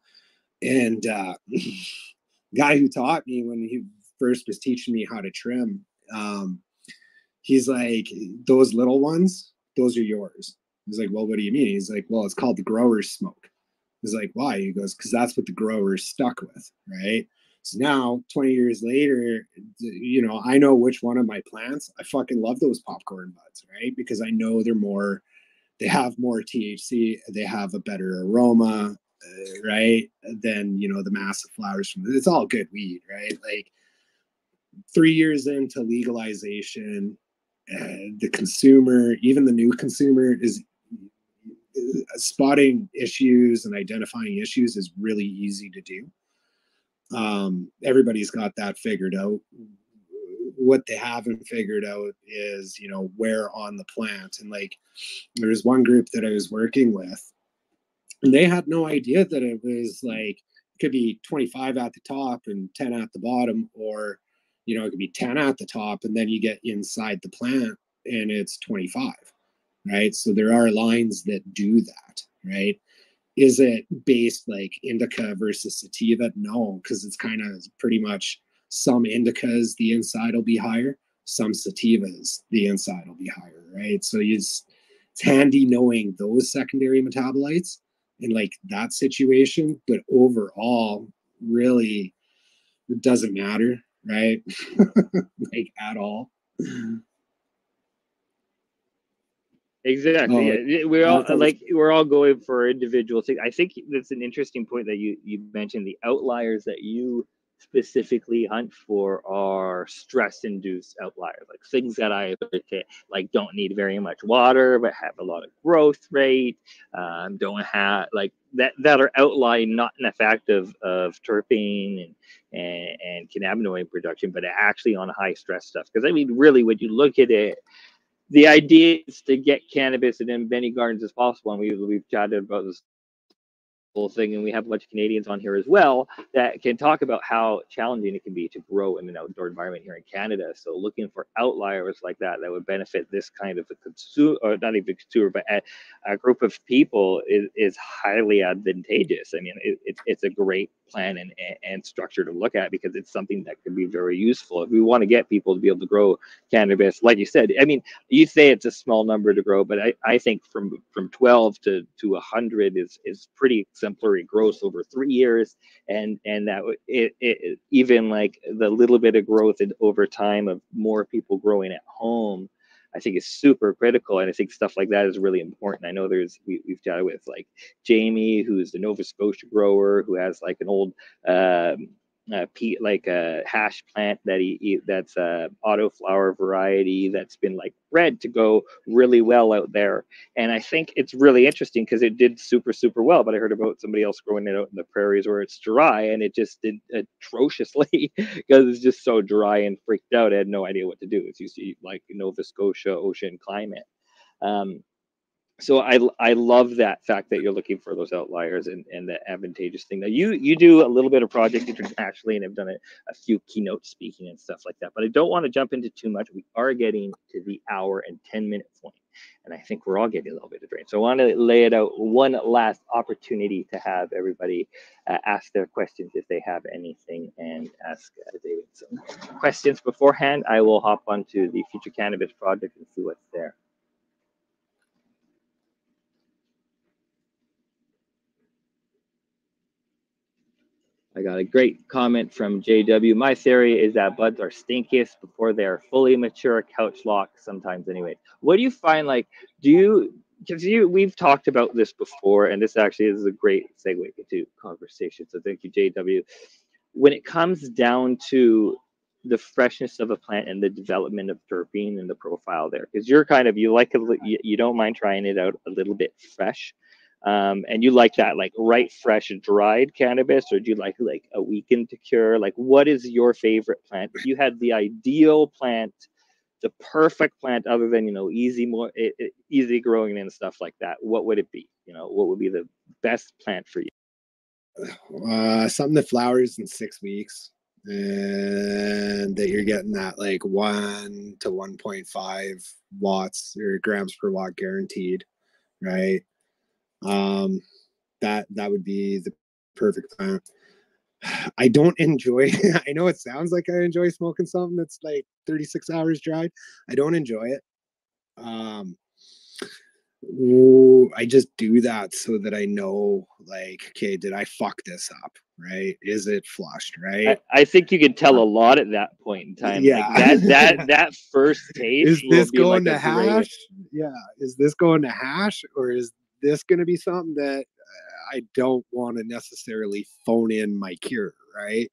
And uh (laughs) guy who taught me when he first was teaching me how to trim um he's like those little ones those are yours. He's like well what do you mean? He's like well it's called the grower's smoke he's like why he goes because that's what the growers stuck with right so now, 20 years later, you know, I know which one of my plants. I fucking love those popcorn buds, right? Because I know they're more, they have more THC, they have a better aroma, uh, right? Than, you know, the massive flowers from it's all good weed, right? Like three years into legalization, uh, the consumer, even the new consumer, is spotting issues and identifying issues is really easy to do um, everybody's got that figured out. What they haven't figured out is, you know, where on the plant. And like, there was one group that I was working with, and they had no idea that it was like, it could be 25 at the top and 10 at the bottom, or, you know, it could be 10 at the top, and then you get inside the plant and it's 25, right? So there are lines that do that, right? is it based like indica versus sativa? No, because it's kind of pretty much some indicas the inside will be higher, some sativas the inside will be higher, right? So it's, it's handy knowing those secondary metabolites in like that situation, but overall, really, it doesn't matter, right? (laughs) like at all. Exactly. Oh, we're all like we're all going for individual things. I think that's an interesting point that you you mentioned. The outliers that you specifically hunt for are stress induced outliers, like things that I like don't need very much water but have a lot of growth rate. Um, don't have like that that are outlying not in the fact of of terpene and and, and cannabinoid production, but actually on high stress stuff. Because I mean, really, when you look at it the idea is to get cannabis in as many gardens as possible. And we, we've chatted about this whole thing, and we have a bunch of Canadians on here as well that can talk about how challenging it can be to grow in an outdoor environment here in Canada. So looking for outliers like that that would benefit this kind of a consumer, or not even consumer, but a, a group of people is, is highly advantageous. I mean, it, it, it's a great plan and, and structure to look at because it's something that could be very useful. If we want to get people to be able to grow cannabis, like you said, I mean, you say it's a small number to grow, but I, I think from from 12 to to 100 is is pretty exemplary growth over three years, and and that it, it even like the little bit of growth in, over time of more people growing at home. I think is super critical, and I think stuff like that is really important. I know there's we, have chatted with like Jamie, who's the Nova Scotia grower, who has like an old um, uh, pe- like a hash plant that he, he that's a autoflower variety that's been like bred to go really well out there. And I think it's really interesting because it did super super well. But I heard about somebody else growing it out in the prairies where it's dry, and it just did atrociously (laughs) because it's just so dry and freaked out. I had no idea what to do. It's usually like Nova Scotia ocean climate. Um, so I I love that fact that you're looking for those outliers and, and the advantageous thing. Now you you do a little bit of project internationally and have done a, a few keynote speaking and stuff like that. But I don't want to jump into too much. We are getting to the hour and 10 minute point, and I think we're all getting a little bit of drain. So I want to lay it out one last opportunity to have everybody uh, ask their questions if they have anything and ask uh, David some questions beforehand. I will hop onto the Future Cannabis project and see what's there. I got a great comment from JW. My theory is that buds are stinkiest before they are fully mature, couch lock sometimes anyway. What do you find like, do you, because you, we've talked about this before, and this actually is a great segue into conversation. So thank you, JW. When it comes down to the freshness of a plant and the development of terpene and the profile there because you're kind of you like a, you, you don't mind trying it out a little bit fresh um, and you like that like right fresh dried cannabis or do you like like a weekend to cure? Like what is your favorite plant? If you had the ideal plant the perfect plant other than you know easy more e- e- easy growing and stuff like that what would it be? You know what would be the best plant for you? Uh, something that flowers in six weeks and that you're getting that like 1 to 1.5 watts or grams per watt guaranteed right um that that would be the perfect plant (sighs) i don't enjoy (laughs) i know it sounds like i enjoy smoking something that's like 36 hours dried i don't enjoy it um I just do that so that I know, like, okay, did I fuck this up? Right? Is it flushed? Right? I, I think you could tell a lot at that point in time Yeah. like that that (laughs) that first taste is this going like to a great- hash? Yeah. Is this going to hash, or is this going to be something that uh, I don't want to necessarily phone in my cure? Right?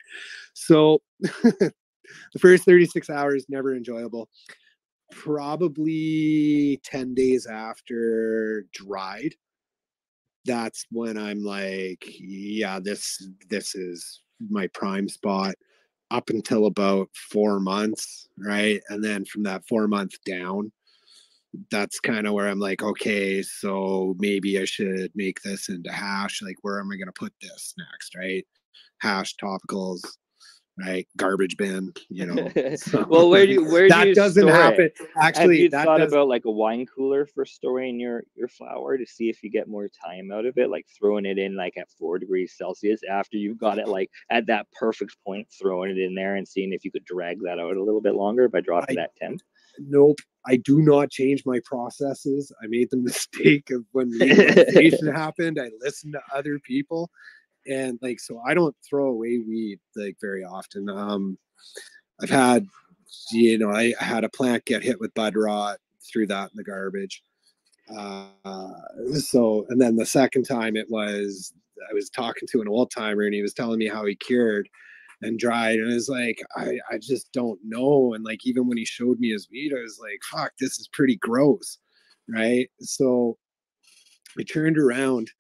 So, (laughs) the first thirty six hours never enjoyable. Probably ten days after dried. That's when I'm like, yeah, this this is my prime spot up until about four months, right? And then from that four month down, that's kind of where I'm like, okay, so maybe I should make this into hash. Like, where am I going to put this next, right? Hash topicals, right? Garbage bin, you know. (laughs) so- well where do you where do that you doesn't happen. it? Have Actually, you that thought does, about like a wine cooler for storing your your flour to see if you get more time out of it, like throwing it in like at four degrees Celsius after you've got it like at that perfect point, throwing it in there and seeing if you could drag that out a little bit longer by dropping I- that temp. Nope. I do not change my processes. I made the (laughs) mistake of when legalization (laughs) happened. I listened to other people, and like so, I don't throw away weed like very often. Um, I've had, you know, I had a plant get hit with bud rot, threw that in the garbage. Uh, so, and then the second time it was, I was talking to an old timer, and he was telling me how he cured and dried and it's like I, I just don't know and like even when he showed me his weed i was like fuck this is pretty gross right? So i turned around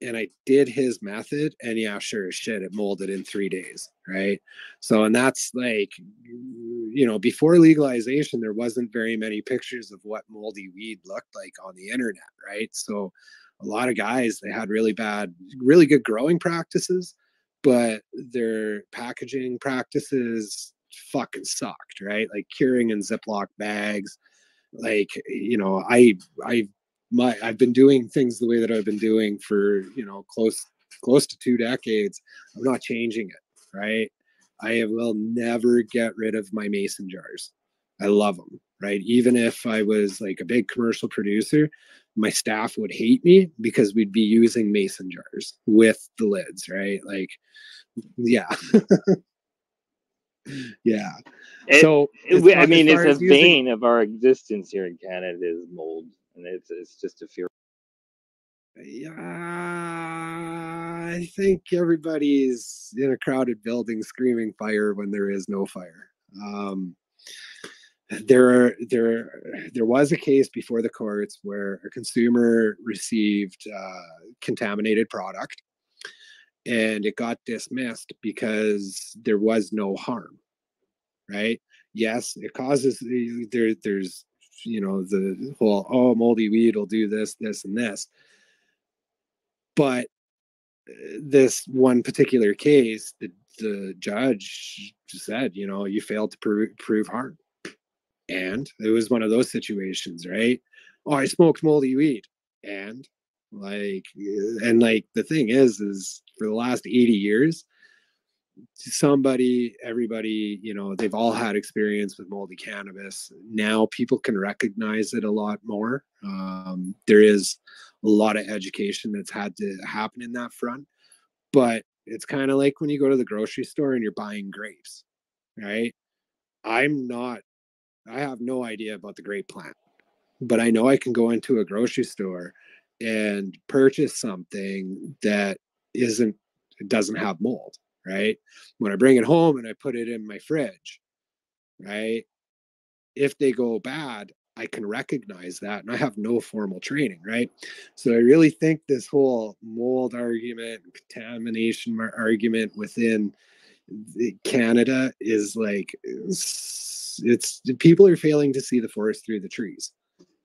and i did his method and yeah sure as shit it molded in three days right? So and that's like you know before legalization there wasn't very many pictures of what moldy weed looked like on the internet right? So a lot of guys they had really bad really good growing practices but their packaging practices fucking sucked, right? Like curing in Ziploc bags. Like, you know, I I my I've been doing things the way that I've been doing for, you know, close close to two decades. I'm not changing it, right? I will never get rid of my mason jars. I love them, right? Even if I was like a big commercial producer, my staff would hate me because we'd be using mason jars with the lids, right? Like, yeah. (laughs) yeah. It- so it- we- I mean, it's a using- vein of our existence here in Canada is mold, and it's it's just a fear. Yeah, I think everybody's in a crowded building screaming fire when there is no fire. Um, there, there, there was a case before the courts where a consumer received uh, contaminated product, and it got dismissed because there was no harm. Right? Yes, it causes there. There's you know the whole oh moldy weed will do this, this, and this but uh, this one particular case the the judge said you know you failed to prove, prove harm and it was one of those situations right? Oh i smoked moldy weed and like uh, and like the thing is is for the last 80 years somebody everybody you know they've all had experience with moldy cannabis. Now people can recognize it a lot more. Um, there is a lot of education that's had to happen in that front. But it's kind of like when you go to the grocery store and you're buying grapes right? I'm not i have no idea about the grape plant but i know i can go into a grocery store and purchase something that isn't it doesn't have mold right when i bring it home and i put it in my fridge right? If they go bad, I can recognize that and I have no formal training, right? So I really think this whole mold argument, contamination argument within Canada is like it's, it's people are failing to see the forest through the trees.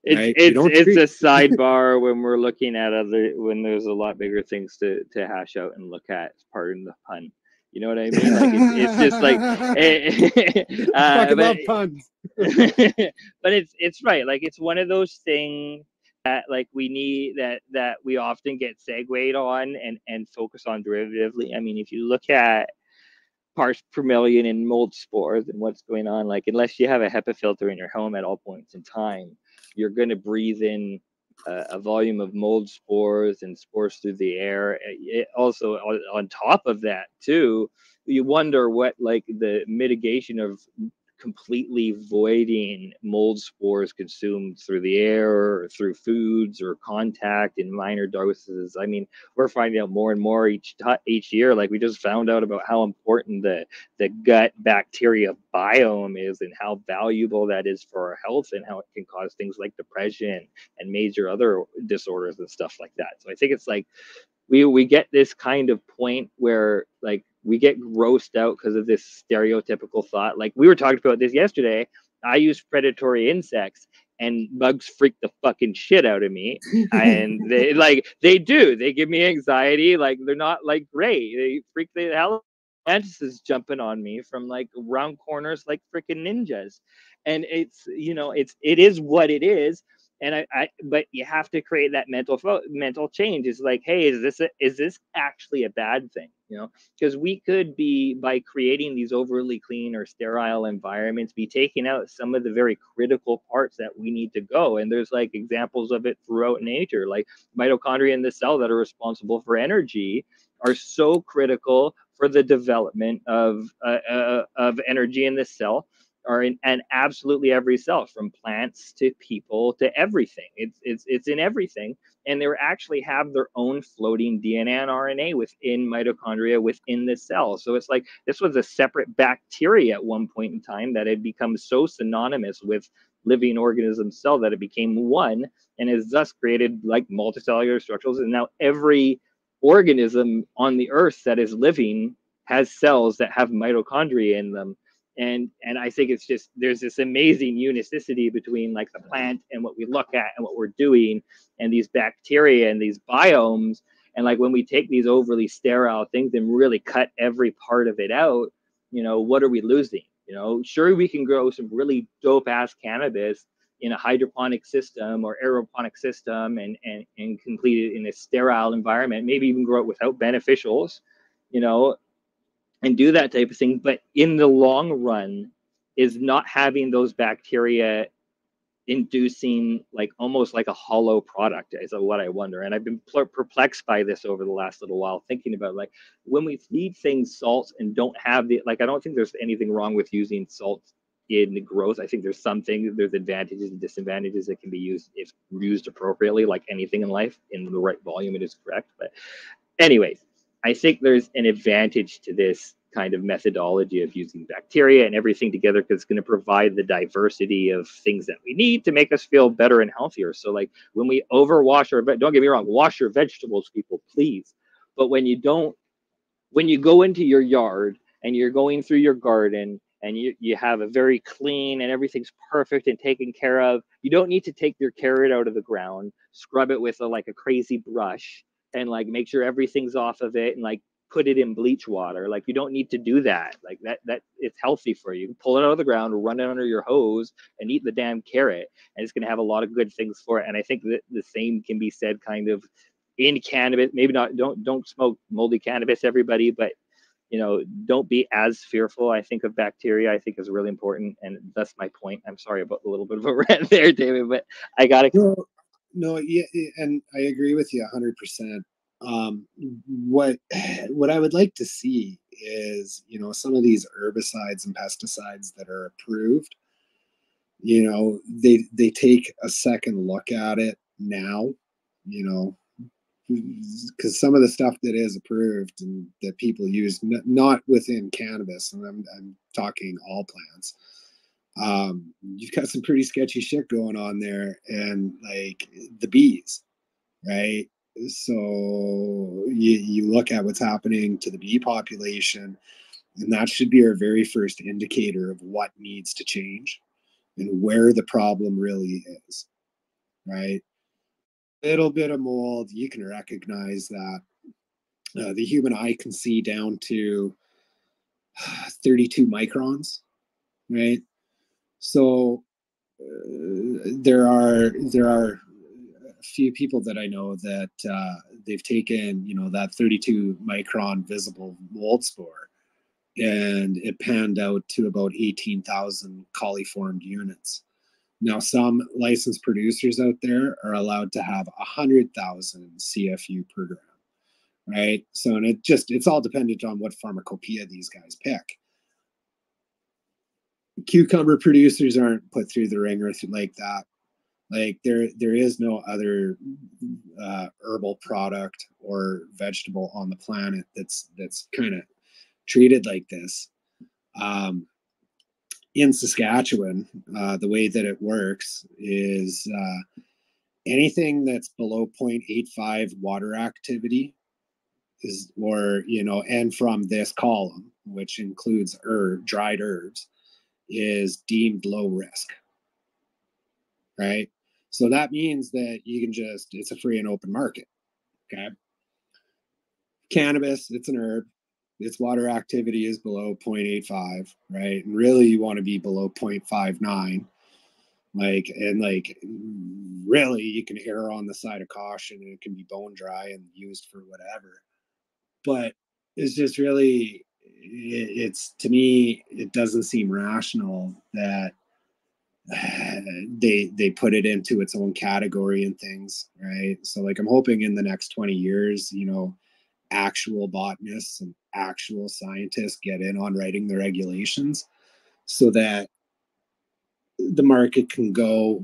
It's Right, it's it's a (laughs) sidebar when we're looking at other when there's a lot bigger things to to hash out and look at. Pardon the pun. You know what I mean? Like it's, it's just like (laughs) eh, (laughs) uh, but- love puns. but it's it's right. Like it's one of those things that like we need that that we often get segued on and and focus on derivatively. I mean, if you look at parts per million in mold spores and what's going on, like unless you have a HEPA filter in your home at all points in time, you're going to breathe in uh, a volume of mold spores and spores through the air. Uh, It also on, on top of that too, you wonder what like the mitigation of completely voiding mold spores consumed through the air or through foods or contact in minor doses. I mean, we're finding out more and more each each year. Like we just found out about how important the the gut bacteria biome is and how valuable that is for our health and how it can cause things like depression and major other disorders and stuff like that. So I think it's like we we get this kind of point where like we get grossed out because of this stereotypical thought. Like we were talking about this yesterday. I use predatory insects and bugs freak the fucking shit out of me. and (laughs) they like they do. They give me anxiety. Like they're not like great. They freak the hell mantises jumping on me from like round corners like freaking ninjas. And it's you know, it's it is what it is and I, I but you have to create that mental fo- mental change it's like hey is this a, is this actually a bad thing you know because we could be by creating these overly clean or sterile environments be taking out some of the very critical parts that we need to go. And there's like examples of it throughout nature like mitochondria in the cell that are responsible for energy are so critical for the development of uh, uh, of energy in the cell are in and absolutely every cell from plants to people to everything. It's it's it's in everything and they actually have their own floating dna and rna within mitochondria within the cell. So it's like this was a separate bacteria at one point in time that had become so synonymous with living organism cell that it became one and has thus created like multicellular structures. And now every organism on the earth that is living has cells that have mitochondria in them and and i think it's just there's this amazing unicity between like the plant and what we look at and what we're doing and these bacteria and these biomes. And like when we take these overly sterile things and really cut every part of it out you know what are we losing? You know sure we can grow some really dope ass cannabis in a hydroponic system or aeroponic system and and and complete it in a sterile environment maybe even grow it without beneficials you know and do that type of thing. But in the long run, is not having those bacteria inducing like almost like a hollow product is what I wonder. And I've been perplexed by this over the last little while, thinking about like when we feed things salts and don't have the like, I don't think there's anything wrong with using salt in growth. I think there's something, there's advantages and disadvantages that can be used if used appropriately, like anything in life in the right volume, it is correct. But, anyways, I think there's an advantage to this kind of methodology of using bacteria and everything together because it's going to provide the diversity of things that we need to make us feel better and healthier. So, like when we overwash our, don't get me wrong, wash your vegetables, people, please. But when you don't, when you go into your yard and you're going through your garden and you, you have a very clean and everything's perfect and taken care of, you don't need to take your carrot out of the ground, scrub it with a, like a crazy brush and like make sure everything's off of it and like put it in bleach water. Like you don't need to do that. Like that that it's healthy for you. Pull it out of the ground, run it under your hose, and eat the damn carrot. And it's gonna have a lot of good things for it. And I think that the same can be said kind of in cannabis. Maybe not don't don't smoke moldy cannabis, everybody, but you know, don't be as fearful. I think of bacteria. I think is really important, and that's my point. I'm sorry about a little bit of a (laughs) rant there, David, but I gotta no, yeah, and I agree with you hundred percent. Um, what (sighs) what I would like to see is, you know, some of these herbicides and pesticides that are approved. You know, they they take a second look at it now. You know, because some of the stuff that is approved and that people use, not within cannabis, and I'm I'm talking all plants um, you've got some pretty sketchy shit going on there, and like the bees, right? So you you look at what's happening to the bee population, and that should be our very first indicator of what needs to change and where the problem really is, right? Little bit of mold, you can recognize that. Uh, the human eye can see down to 32 microns, right? So uh, there are there are a few people that I know that uh, they've taken you know that 32 micron visible mold spore, and it panned out to about 18,000 coliformed units. Now, some licensed producers out there are allowed to have 100,000 CFU per gram, right? So, and it just, it's all dependent on what pharmacopoeia these guys pick cucumber producers aren't put through the ringer like that. Like there, there is no other uh, herbal product or vegetable on the planet that's that's kind of treated like this. Um, in Saskatchewan, uh, the way that it works is uh, anything that's below 0.85 water activity is, or you know, and from this column, which includes herb, dried herbs, is deemed low risk. Right. So that means that you can just, it's a free and open market. Okay. Cannabis, it's an herb. Its water activity is below 0.85, right? And really, you want to be below 0.59. Like, and like, really, you can err on the side of caution and it can be bone dry and used for whatever. But it's just really it's to me it doesn't seem rational that (sighs) they they put it into its own category and things right? So like i'm hoping in the next 20 years you know actual botanists and actual scientists get in on writing the regulations so that the market can go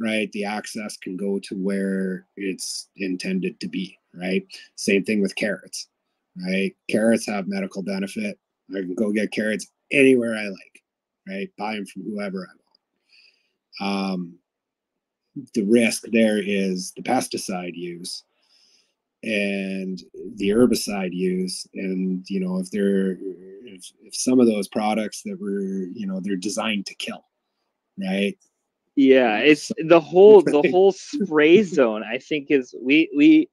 right? The access can go to where it's intended to be right? Same thing with carrots right? Carrots have medical benefit. I can go get carrots anywhere I like, right? Buy them from whoever I want. Um, the risk there is the pesticide use and the herbicide use and you know if they're if, if some of those products that were you know they're designed to kill right yeah it's the whole the (laughs) whole spray zone i think is we we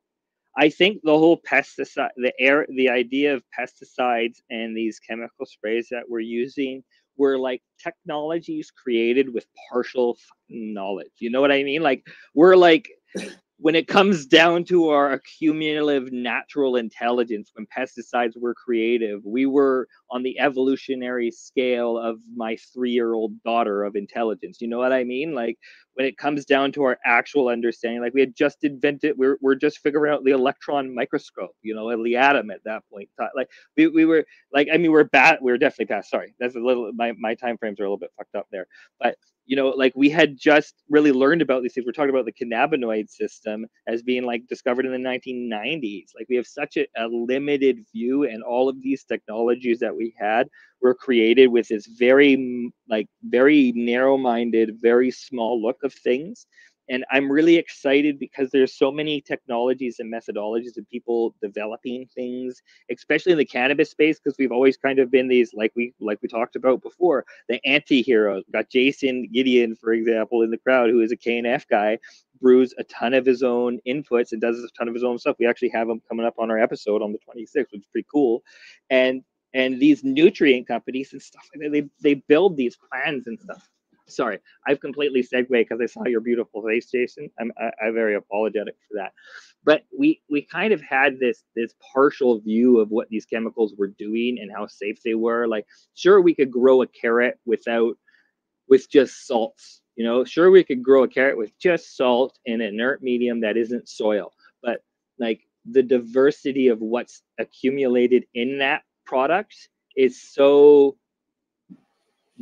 I think the whole pesticide, the air, the idea of pesticides and these chemical sprays that we're using were like technologies created with partial knowledge. You know what I mean? Like we're like when it comes down to our accumulative natural intelligence, when pesticides were creative, we were on the evolutionary scale of my three year old daughter of intelligence. You know what I mean? Like when it comes down to our actual understanding, like we had just invented, we're, we're just figuring out the electron microscope, you know, the atom at that point. Like we, we were like, I mean, we're we we're definitely past. Sorry, that's a little, my, my time frames are a little bit fucked up there. But you know, like we had just really learned about these things. We're talking about the cannabinoid system as being like discovered in the 1990s. Like we have such a, a limited view, and all of these technologies that we had were created with this very, like, very narrow-minded, very small look of things. And i'm really excited because there's so many technologies and methodologies and people developing things especially in the cannabis space because we've always kind of been these like we like we talked about before the anti-heroes got jason gideon for example in the crowd who is a knf guy brews a ton of his own inputs and does a ton of his own stuff. We actually have him coming up on our episode on the 26th which is pretty cool. And and these nutrient companies and stuff like that they, build these plans and stuff sorry, I've completely segued because I saw your beautiful face, Jason. I'm I, am i very apologetic for that. But we we kind of had this this partial view of what these chemicals were doing and how safe they were. Like, sure, we could grow a carrot without with just salts. You know, sure, we could grow a carrot with just salt in an inert medium that isn't soil. But like the diversity of what's accumulated in that product is so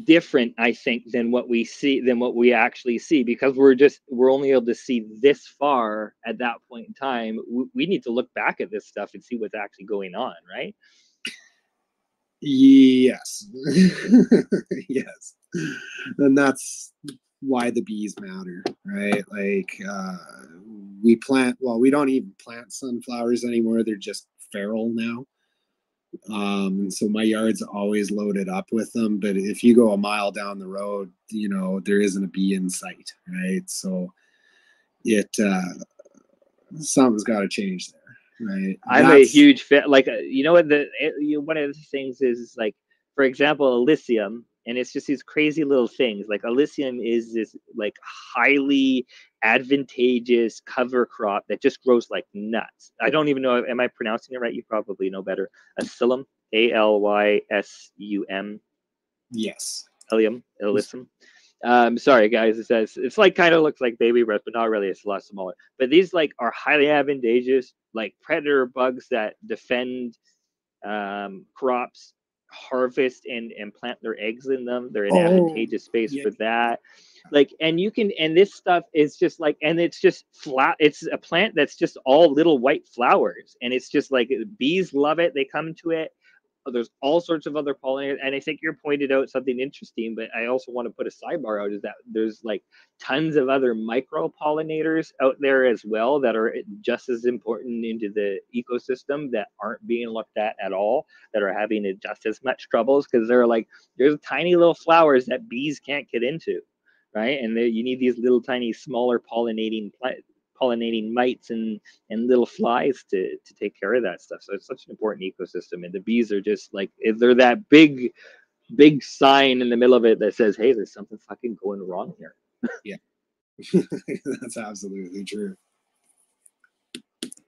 different i think than what we see than what we actually see because we're just we're only able to see this far at that point in time we, we need to look back at this stuff and see what's actually going on right Yes. (laughs) yes. And that's why the bees matter, right? Like uh, we plant, well, we don't even plant sunflowers anymore. They're just feral now. Um, so my yard's always loaded up with them. But if you go a mile down the road, you know, there isn't a bee in sight, right? So it, uh, something's got to change there right i'm That's... a huge fan like uh, you know what the it, you, one of the things is, is like for example Alyssum and it's just these crazy little things like Alyssum is this like highly advantageous cover crop that just grows like nuts i don't even know am i pronouncing it right you probably know better Alyssum, a-l-y-s-u-m yes Ilium, Alyssum. Um, sorry guys, it says it's like kind of looks like baby breath, but not really. It's a lot smaller. But these like are highly advantageous, like predator bugs that defend um, crops, harvest and and plant their eggs in them. They're an oh, advantageous space yeah. for that. Like, and you can, and this stuff is just like, and it's just flat. It's a plant that's just all little white flowers, and it's just like bees love it. They come to it Uh, there's all sorts of other pollinators and i think you're pointed out something interesting but i also want to put a sidebar out is that there's like tons of other micro pollinators out there as well that are just as important into the ecosystem that aren't being looked at at all that are having just as much troubles because they're like there's tiny little flowers that bees can't get into right? And they, you need these little tiny smaller pollinating plant pollinating mites and and little flies to to take care of that stuff. So it's such an important ecosystem, and the bees are just like eh, they're that big big sign in the middle of it that says, "Hey, there's something fucking going wrong here." yeah, (laughs) (laughs) that's absolutely true.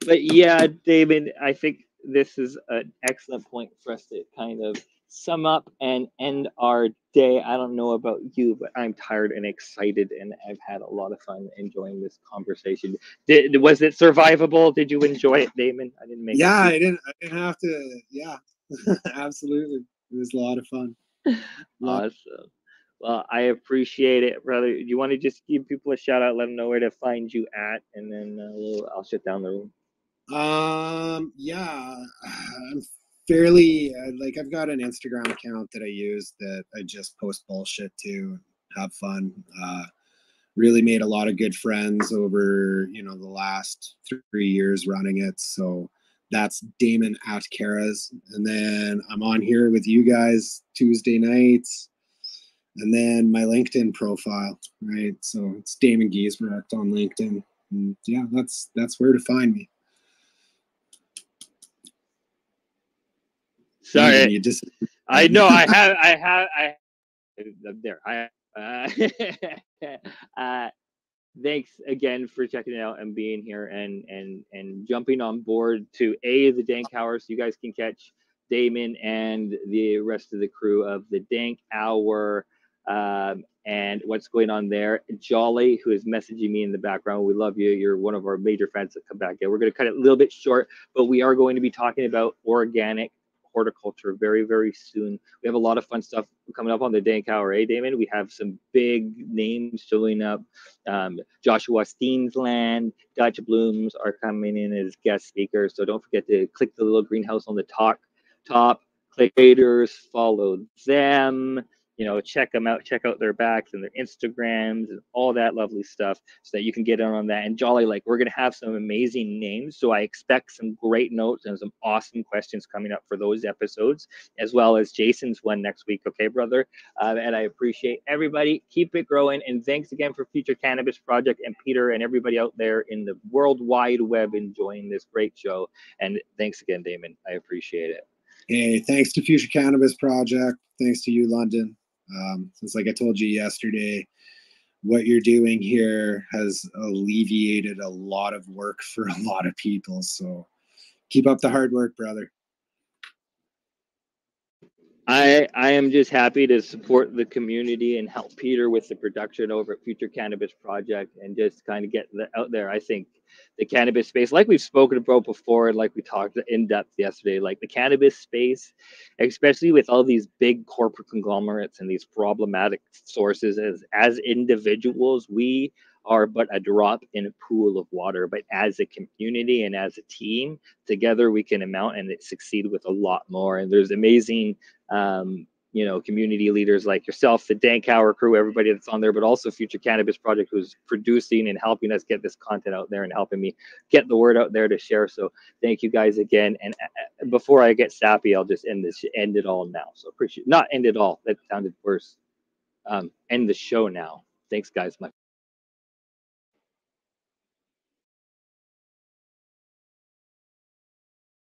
But yeah, David, I think this is an excellent point for us to kind of sum up and end our day. I don't know about you, but I'm tired and excited, and I've had a lot of fun enjoying this conversation. Did was it survivable? Did you enjoy it, Damon? I didn't make. Yeah, I didn't. I didn't have to. Yeah, (laughs) absolutely. It was a lot of fun. (laughs) awesome. Well, I appreciate it, brother. You want to just give people a shout out, let them know where to find you at, and then uh, we'll, I'll shut down the room. Um, yeah, (sighs) I'm fairly uh, like I've got an Instagram account that I use that I just post bullshit to have fun. Uh, really made a lot of good friends over you know the last three years running it. So that's Damon at Kara's, and then I'm on here with you guys Tuesday nights, and then my LinkedIn profile, right? So it's Damon Giesbrecht on LinkedIn. And yeah, that's that's where to find me. Sorry, you just. I know. I have. I have. I'm There. I. Uh, (laughs) uh, thanks again for checking it out and being here and and and jumping on board to a the Dank Hour, so you guys can catch Damon and the rest of the crew of the Dank Hour. Um, and what's going on there. Jolly, who is messaging me in the background, we love you. You're one of our major fans that come back. Yeah, we're going to cut it a little bit short, but we are going to be talking about organic horticulture very, very soon. We have a lot of fun stuff coming up on the Dank Hour, eh, Damon? We have some big names showing up. Um, Joshua Steensland, Dutch Blooms are coming in as guest speakers. So don't forget to click the little greenhouse on the top, top, haters, follow them you know, check them out, check out their backs and their Instagrams and all that lovely stuff so that you can get in on that. And Jolly, like, we're going to have some amazing names. So I expect some great notes and some awesome questions coming up for those episodes, as well as Jason's one next week. Okay, brother? Uh, and I appreciate everybody. Keep it growing. And thanks again for Future Cannabis Project and Peter and everybody out there in the world wide web enjoying this great show. And thanks again, Damon. I appreciate it. Hey, thanks to Future Cannabis Project. Thanks to you, London. Um, it's like I told you yesterday, what you're doing here has alleviated a lot of work (laughs) for a lot of people. So keep up the hard work, brother. I I am just happy to support the community and help Peter with the production over at Future Cannabis Project and just kind of get the, out there. I think the cannabis space, like we've spoken about before, and like we talked in depth yesterday, like the cannabis space, especially with all these big corporate conglomerates and these problematic sources, as as individuals, we are but a drop in a pool of water. But as a community and as a team, together we can amount and succeed with a lot more. And there's amazing um, you know, community leaders like yourself, the Dankhour crew, everybody that's on there, but also Future Cannabis Project, who's producing and helping us get this content out there and helping me get the word out there to share. So thank you guys again. And uh, before I get sappy, I'll just end this, end it all now. So appreciate, not end it all. That sounded worse. Um, end the show now. Thanks, guys. My